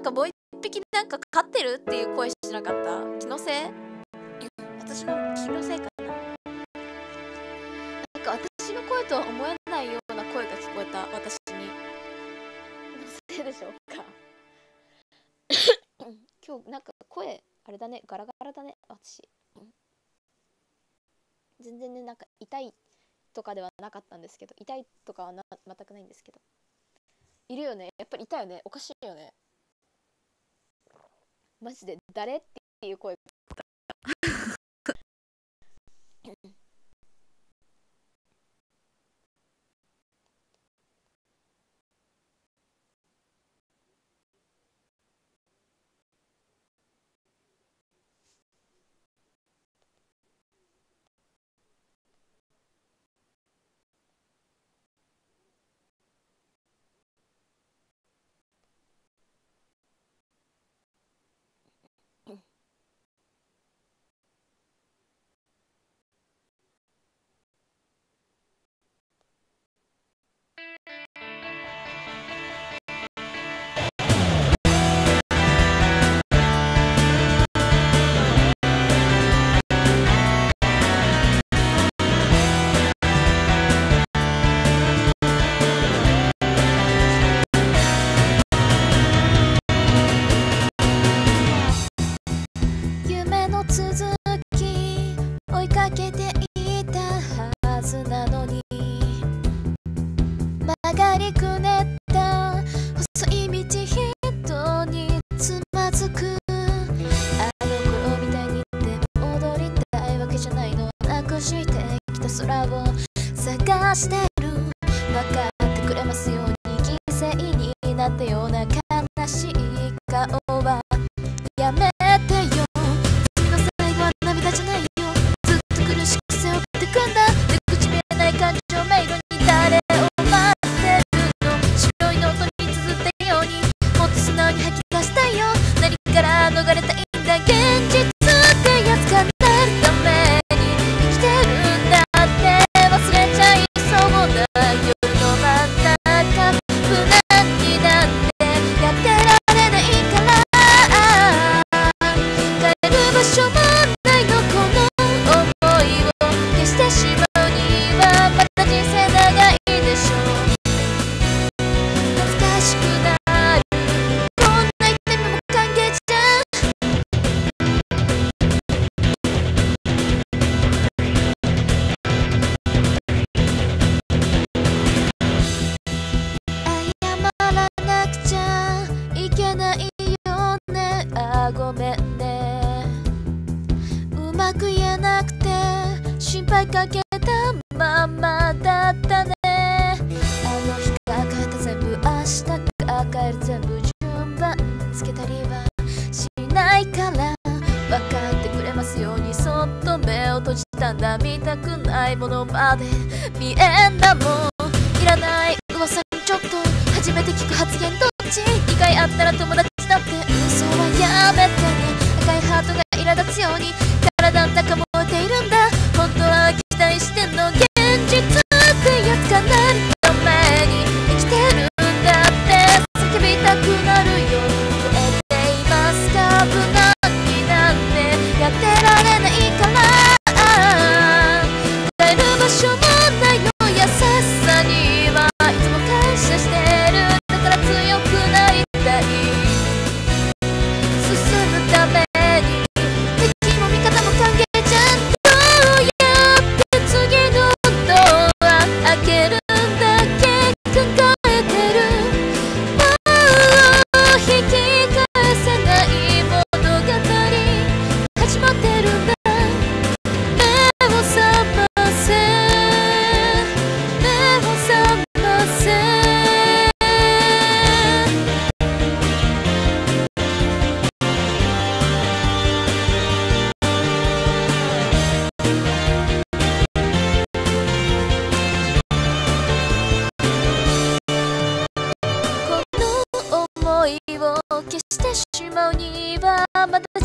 かもう一匹なんか飼ってるっていう声しなかった？気のせい？私の気のせいかな。なんか私の声とは思えないような声が聞こえた私に。気のせいでしょうか？[LAUGHS] 今日なんか声あれだね。ガラガラだね。私、うん全然ねなんか痛いとかではなかったんですけど痛いとかはな全くないんですけど。いるよね。やっぱりいたよね。おかしいよねマジで誰っていう声 [LAUGHS] 続き追いかけていたはずなのに。曲がりくねった。細い道人につまずく。あの頃みたいにって戻りたいわけじゃないの。なくしてきた空を探してる。分かってくれますように犠牲になったようなものまで見えんだもん。いらない噂にちょっと初めて聞く発言。どっち？2回あったら友達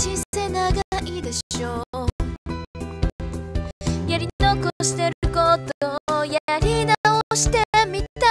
人生長いでしょう。やり残してることをやり直してみた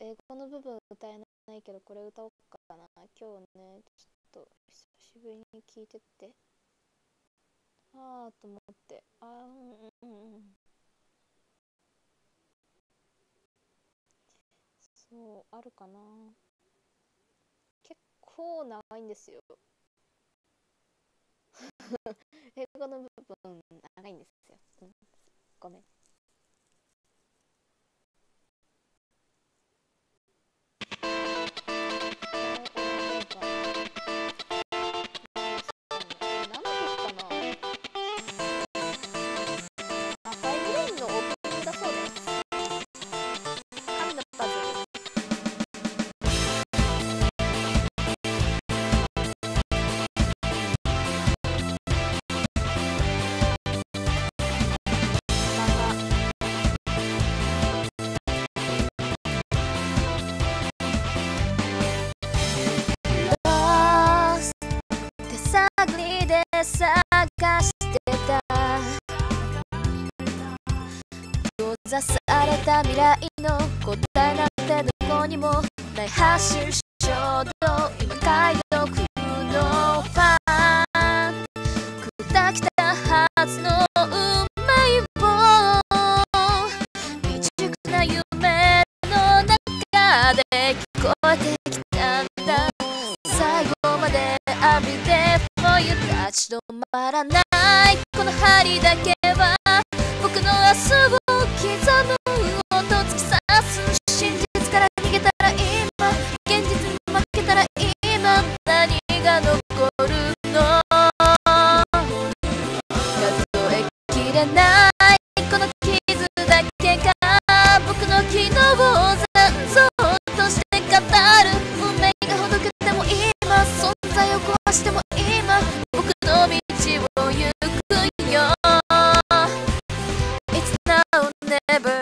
英語の部分歌えないけどこれ歌おうかな。今日ねちょっと久しぶりに聞いてて。ああと思って。ああうんうんうん。そうあるかな。結構長いんですよ。[LAUGHS] 英語の部分長いんですよ、うん、ごめん。探してた。閉ざされた未来の答えなんてどこにもない。発信衝動今解読。立ち止まらない。この針だけは never.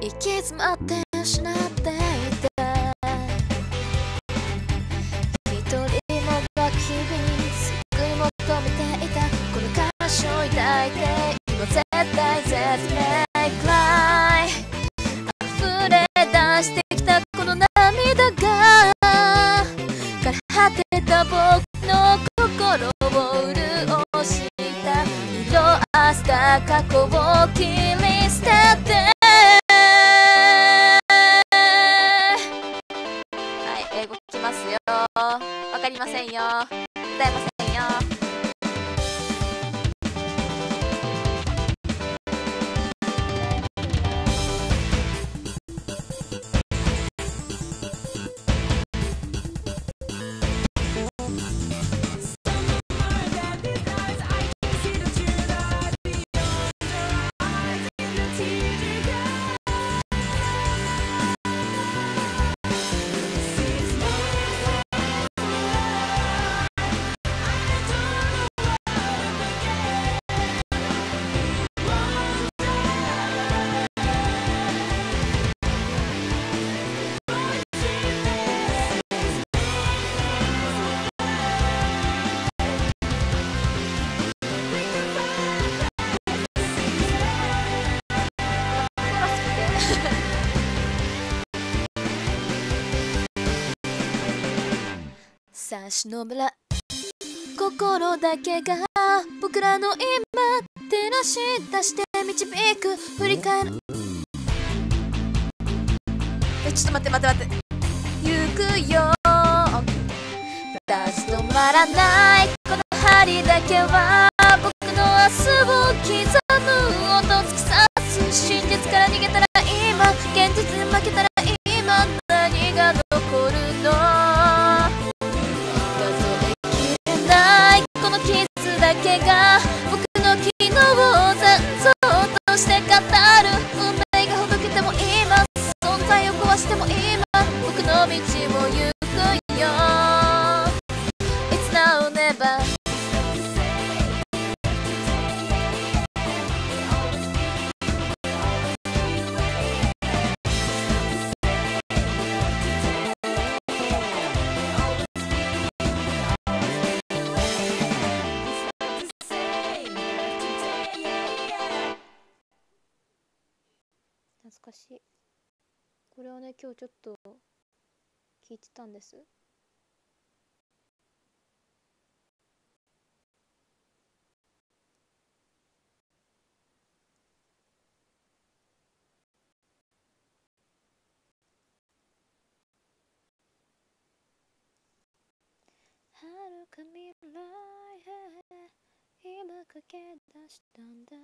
行き詰まってしなって果てた僕の心を潤した。色あせた過去を差し伸べら。心だけが僕らの今照らし出して導く。振り返る。えちょっと待って待って待って。行くよ。立ち止まらない。この針だけは僕の明日を刻む音。突き刺す。真実から逃げたらだけが僕の昨日を残像として語るこれをね今日ちょっと聞いてたんです。遥か未来へ今駆け出したんだ。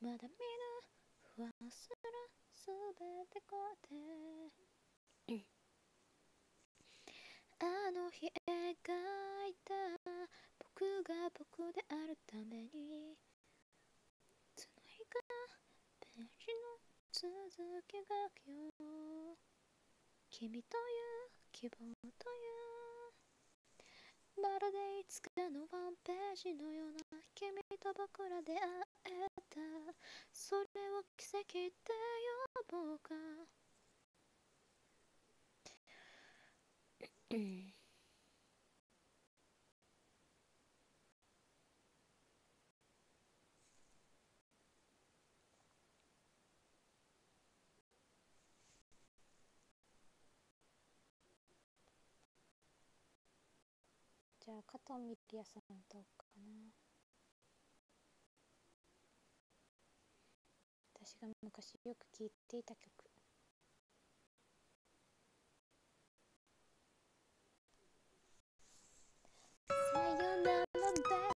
まだ見ぬ忘れすべてこうやってあの日描いた僕が僕であるためにその日からページの続きが今日君という希望というまるでいつかのワンページのような君と僕ら出会えたそれを奇跡って呼ぼうか。じゃあ加藤ミリアさんどうかな。私が昔よく聴いていた曲。さよなら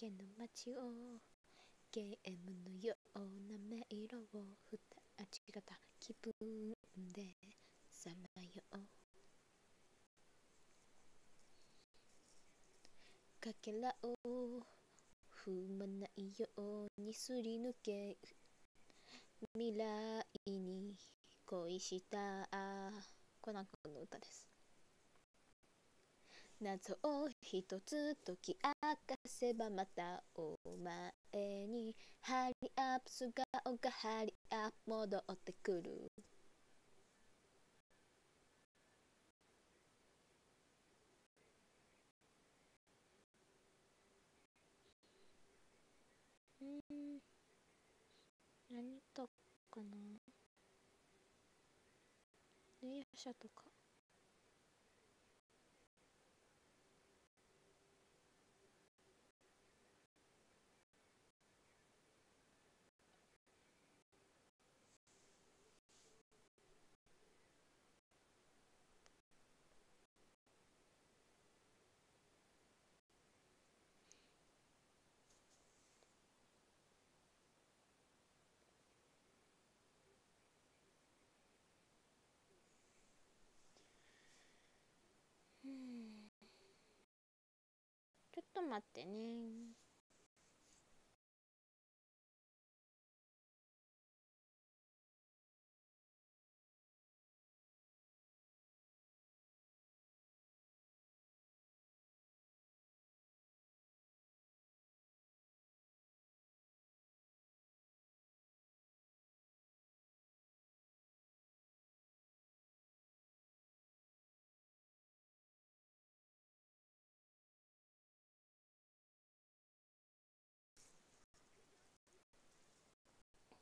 けの街をゲームのような迷路を二味方気分でさまよう。かけらを踏まないようにすり抜け未来に恋した。これなんかの歌です。謎を一つ解き明かせばまたお前にハリアップ素顔がハリアップ戻ってくる。うん。何歌おうかな。電車とか。待ってね。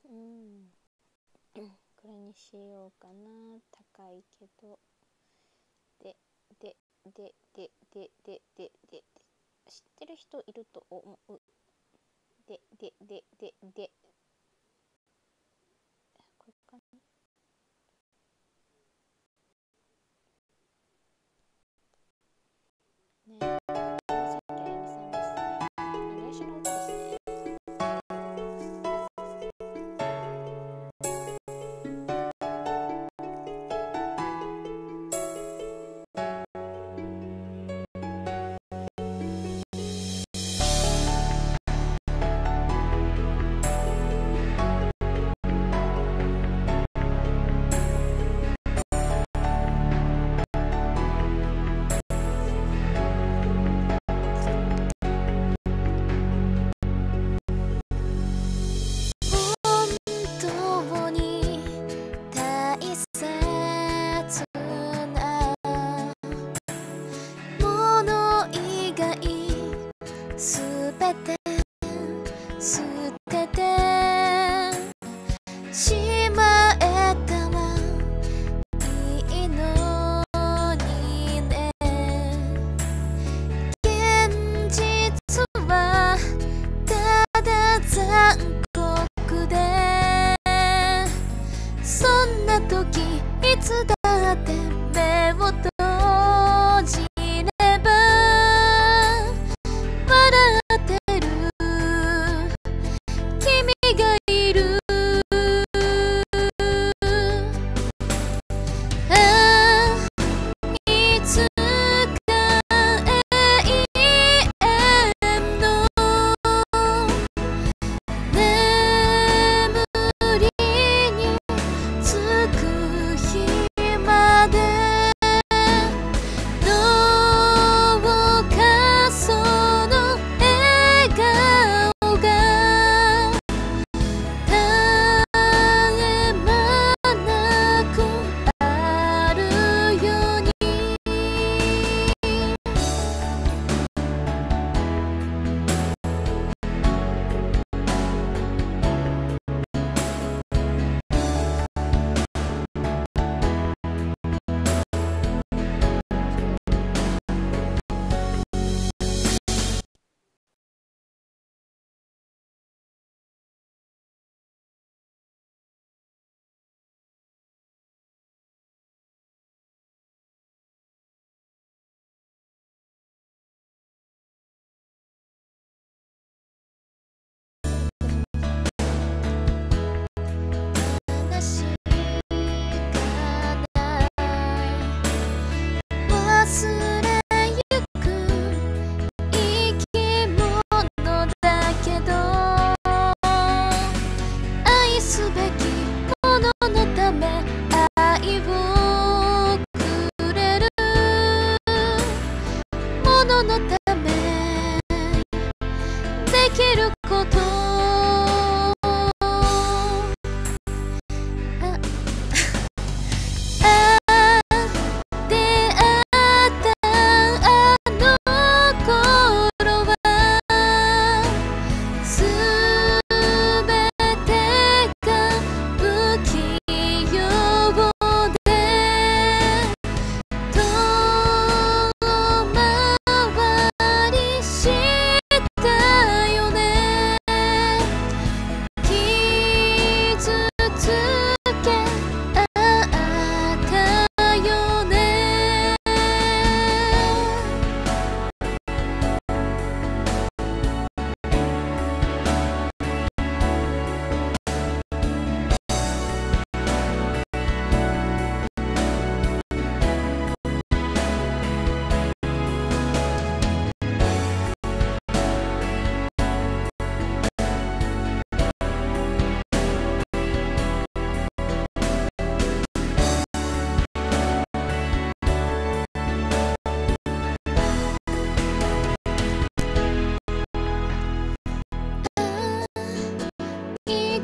うん。これにしようかな。高いけど。でででででででで知ってる人いると思うでででででこれかなね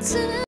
to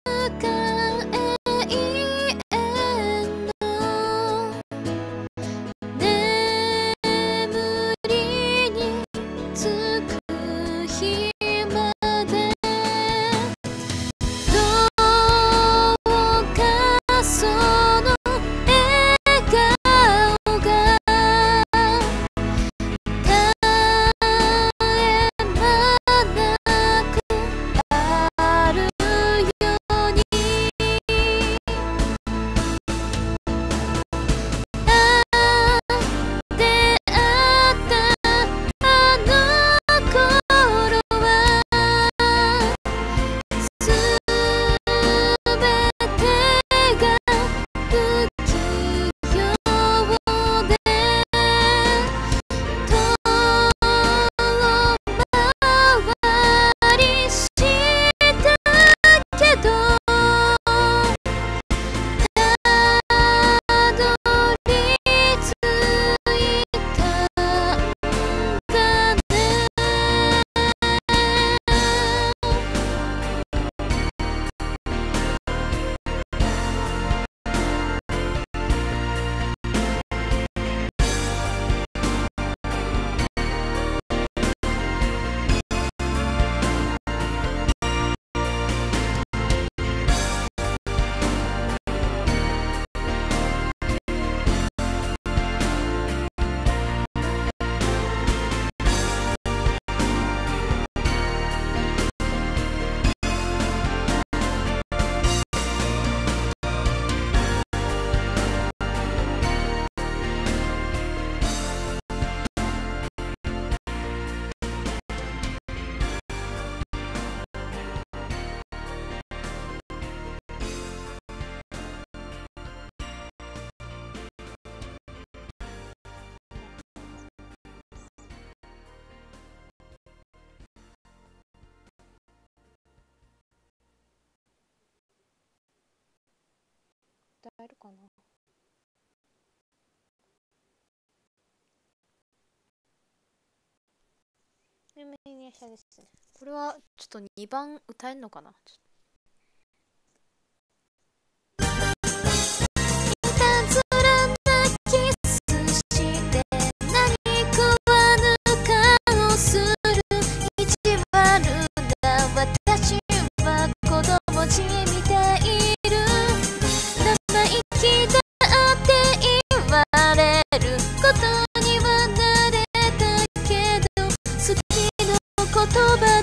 伝えるかな。有名にですね。これはちょっと2番歌えるのかな？ちょっと。¡Tú!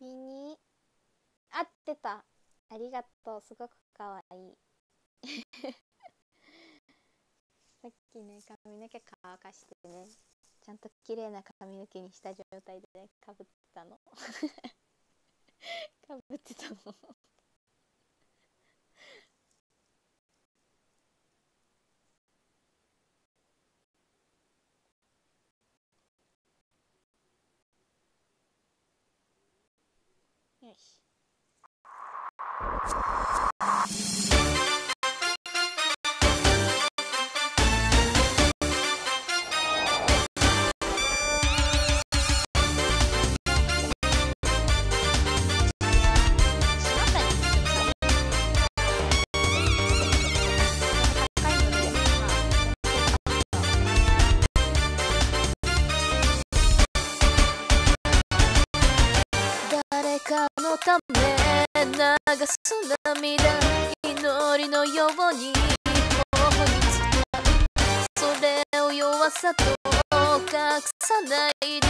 ミニ合ってた。ありがとう。すごくかわいい。[LAUGHS] さっきね髪の毛乾かしてね。ちゃんと綺麗な髪の毛にした状態でかぶってたのかぶってたのよしかのため流す涙祈りのように頬に伝うそれを弱さと隠さないで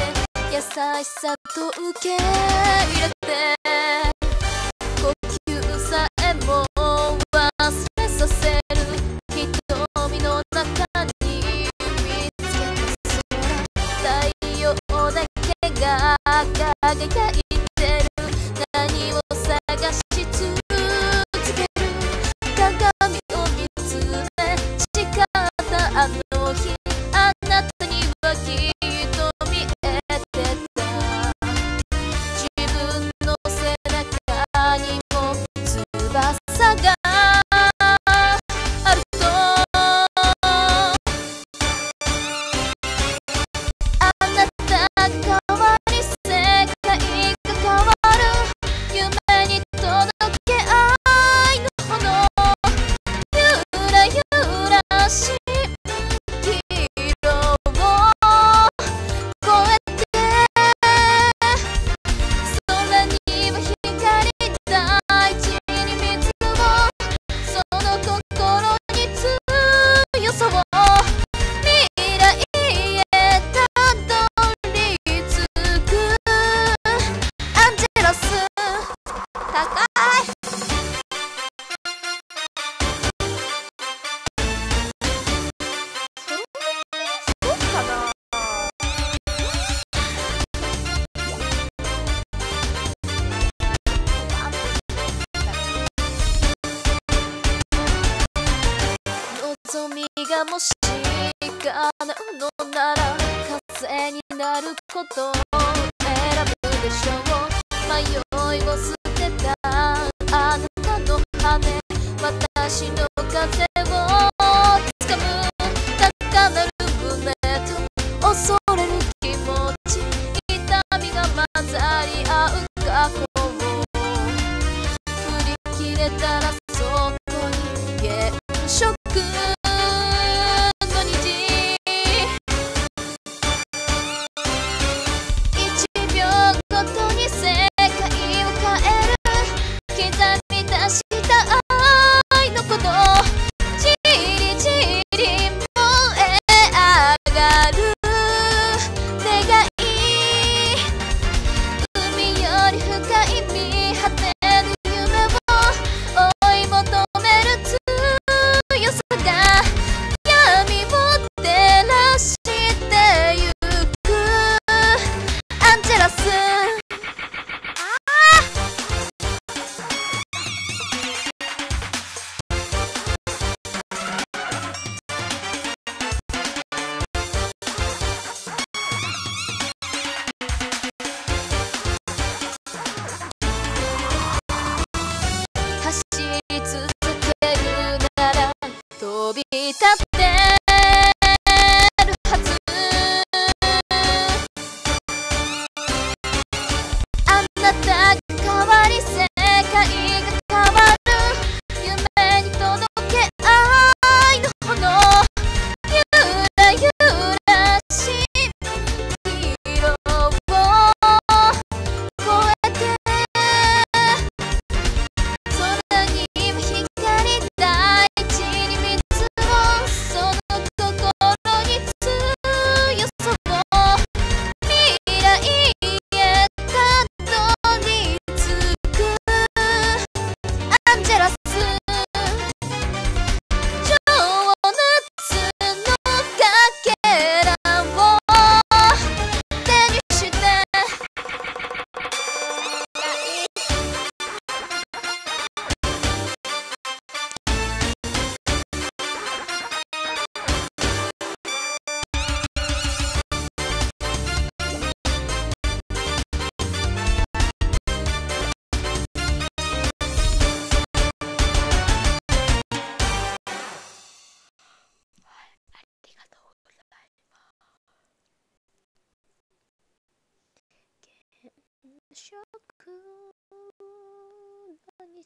優しさと受け入れて呼吸さえも忘れさせる瞳の中に見つけた空太陽だけが輝い癖になることを選ぶでしょう迷いを捨てたあなたの羽私の風をつかむ高鳴る胸と恐れる気持ち痛みが混ざり合う過去を振り切れたらそこに現象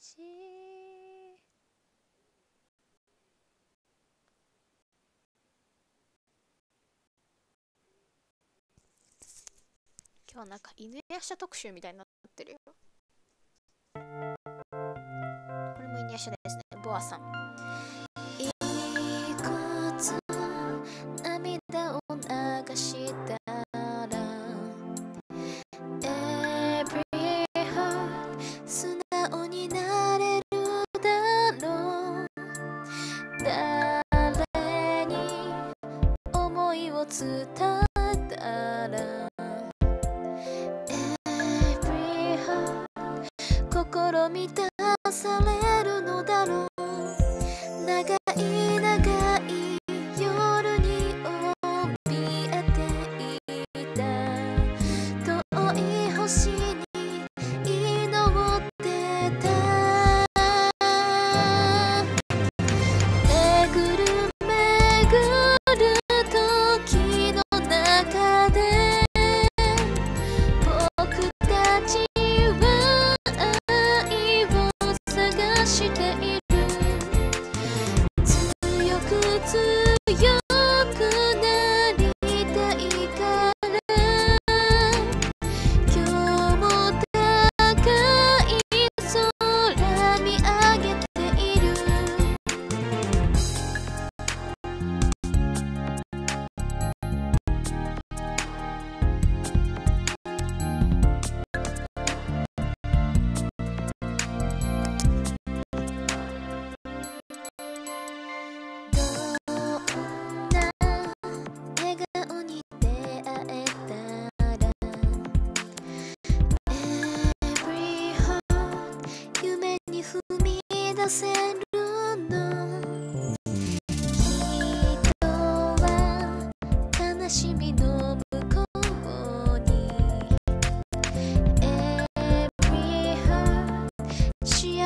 し。い今日なんか犬やし特集みたいになってるよ。これも犬やしですね。ボアさん。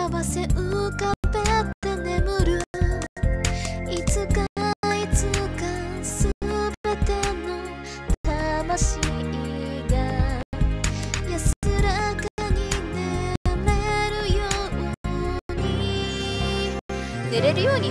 幸浮かべて眠るいつかいつかすべての魂が安らかに眠れるようにれるように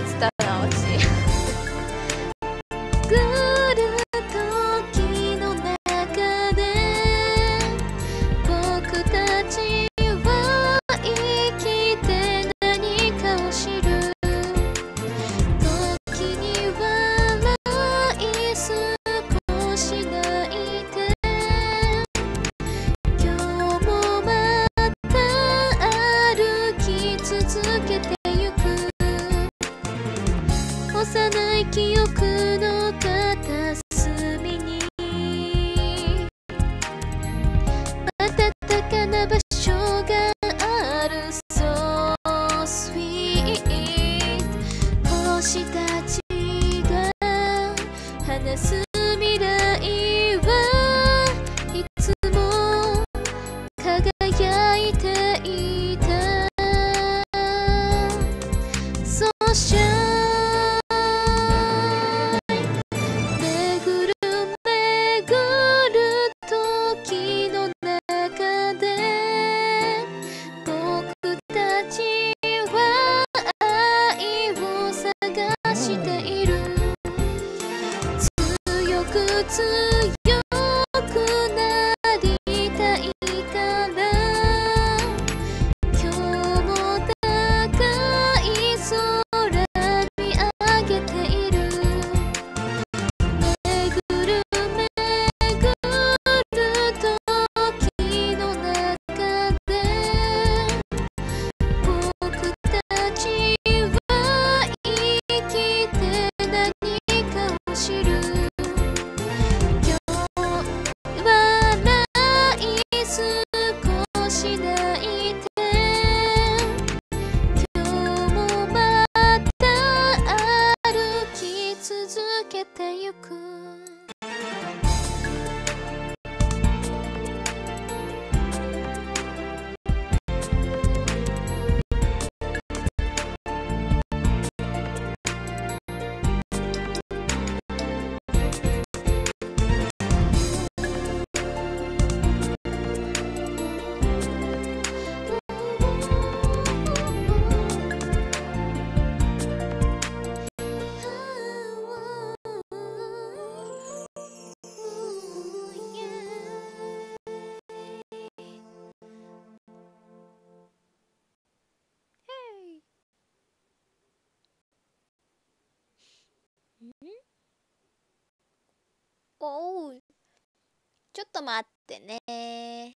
ちょっと待ってね。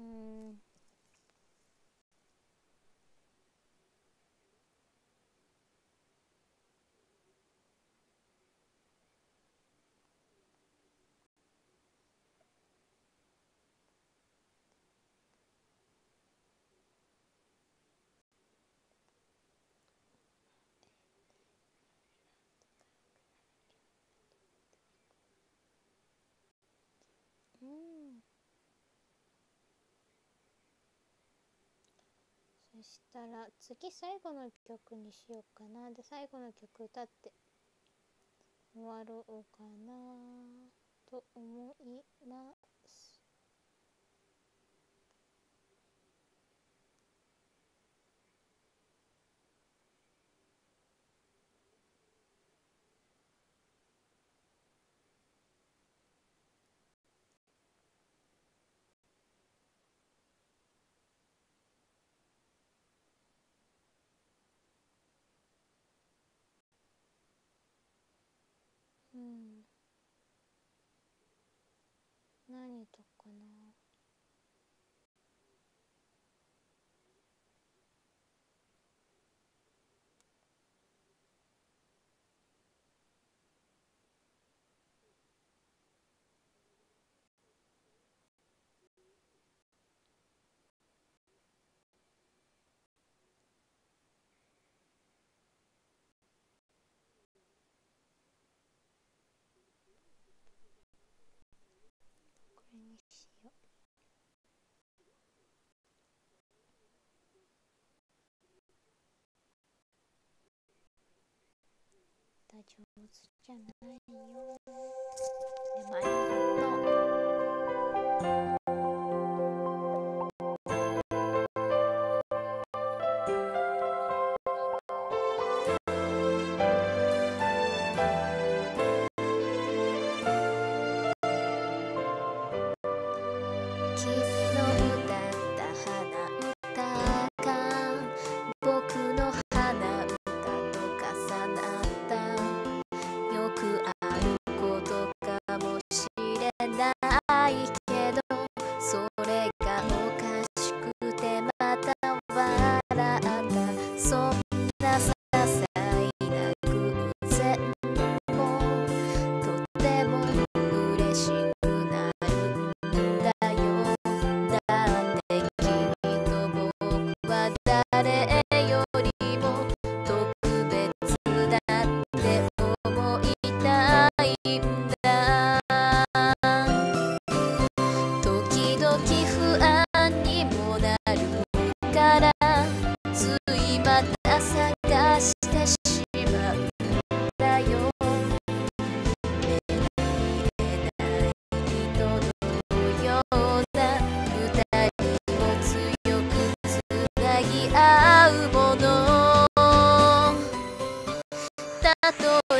Mm. したら次最後の曲にしようかな。で最後の曲歌って終わろうかなと思います。えとくかな。上手じゃないよ。で I don't know.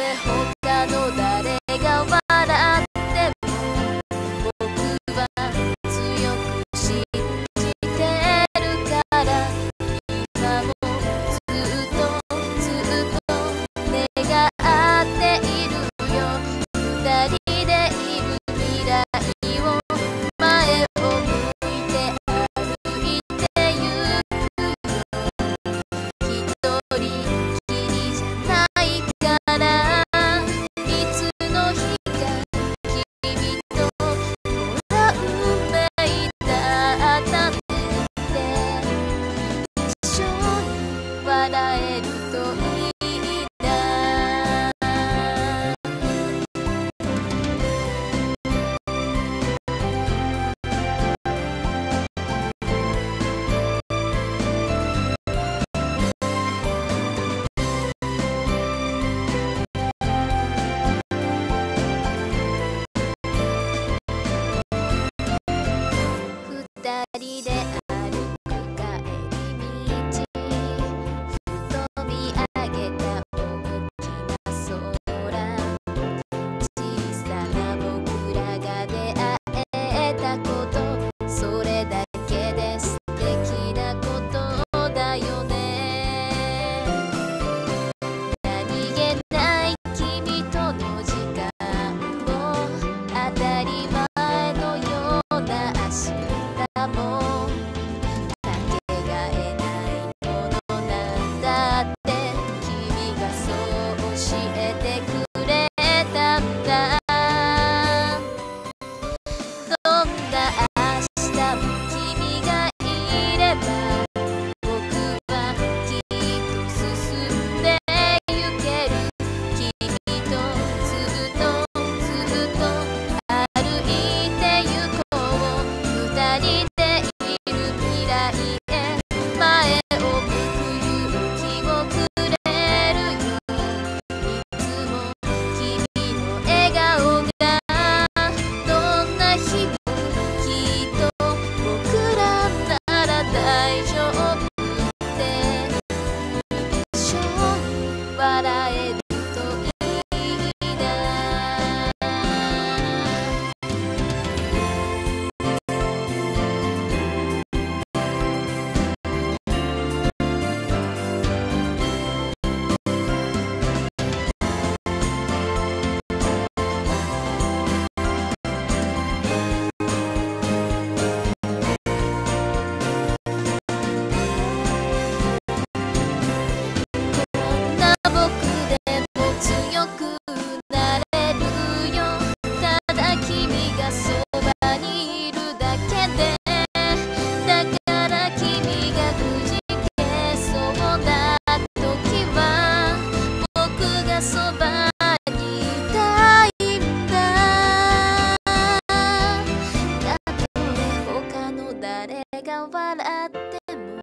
笑っても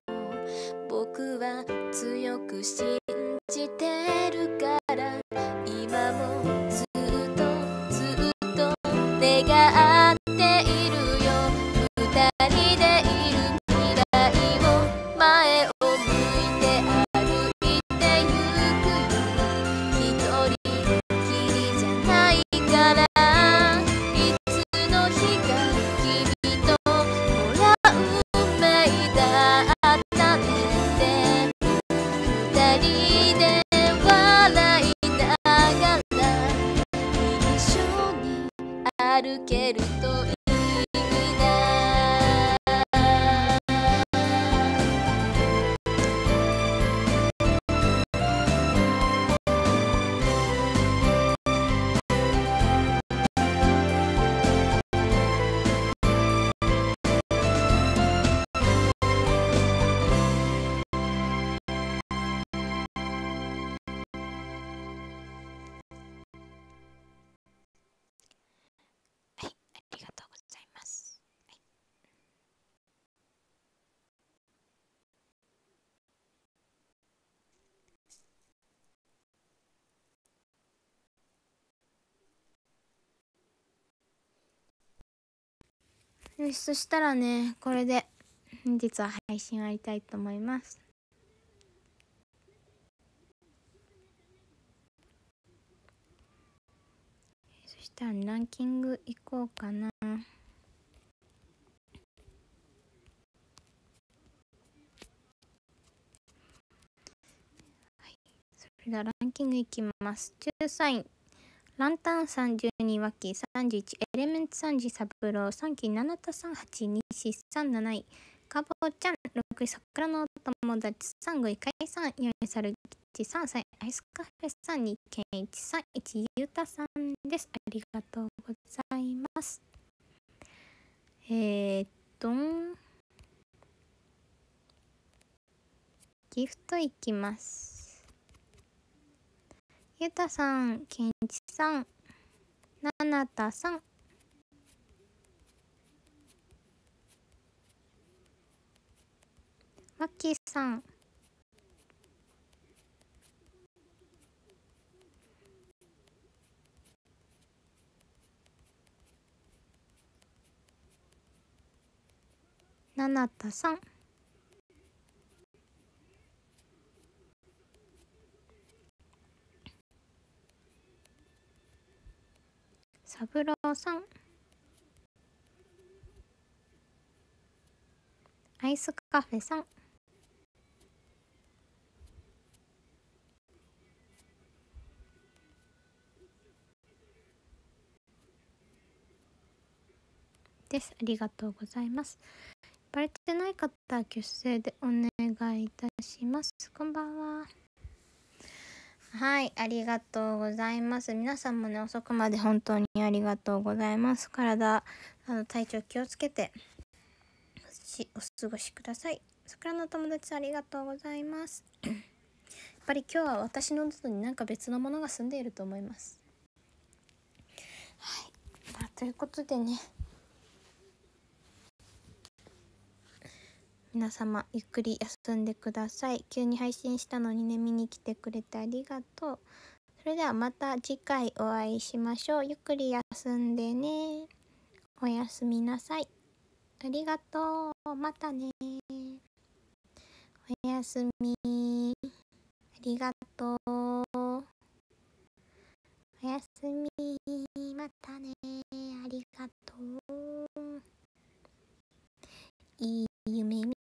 僕は強く信じて歩けるといいよしそしたらねこれで本日は配信終わりたいと思います。そしたらランキングいこうかな。それではランキングいきます。13位ランタン32ワッキー31エレメンツ3時サブロー3期7田38西37位。カボちゃん6位桜のお友達。3位かいさん4位サルギチ3歳アイスカフェさん2ケンイチさん1ゆうたさんです。ありがとうございます。えー、っとギフトいきます。ゆたさん、けんちさん、ななたさん。まきさん。ななたさん。サブローさん。アイスカフェさん。です。ありがとうございます。バレてない方は挙手でお願いいたします。こんばんは。はい、ありがとうございます。皆さんもね、遅くまで本当にありがとうございます。体、あの体調気をつけてしお過ごしください。桜の友達ありがとうございます。やっぱり今日は私の喉になんか別のものが住んでいると思います。はい、まあ、ということでね。皆様ゆっくり休んでください。急に配信したのにね見に来てくれてありがとう。それではまた次回お会いしましょう。ゆっくり休んでね。おやすみなさい。ありがとう。またね。おやすみ。ありがとう。おやすみ。またね。ありがとう。いい夢見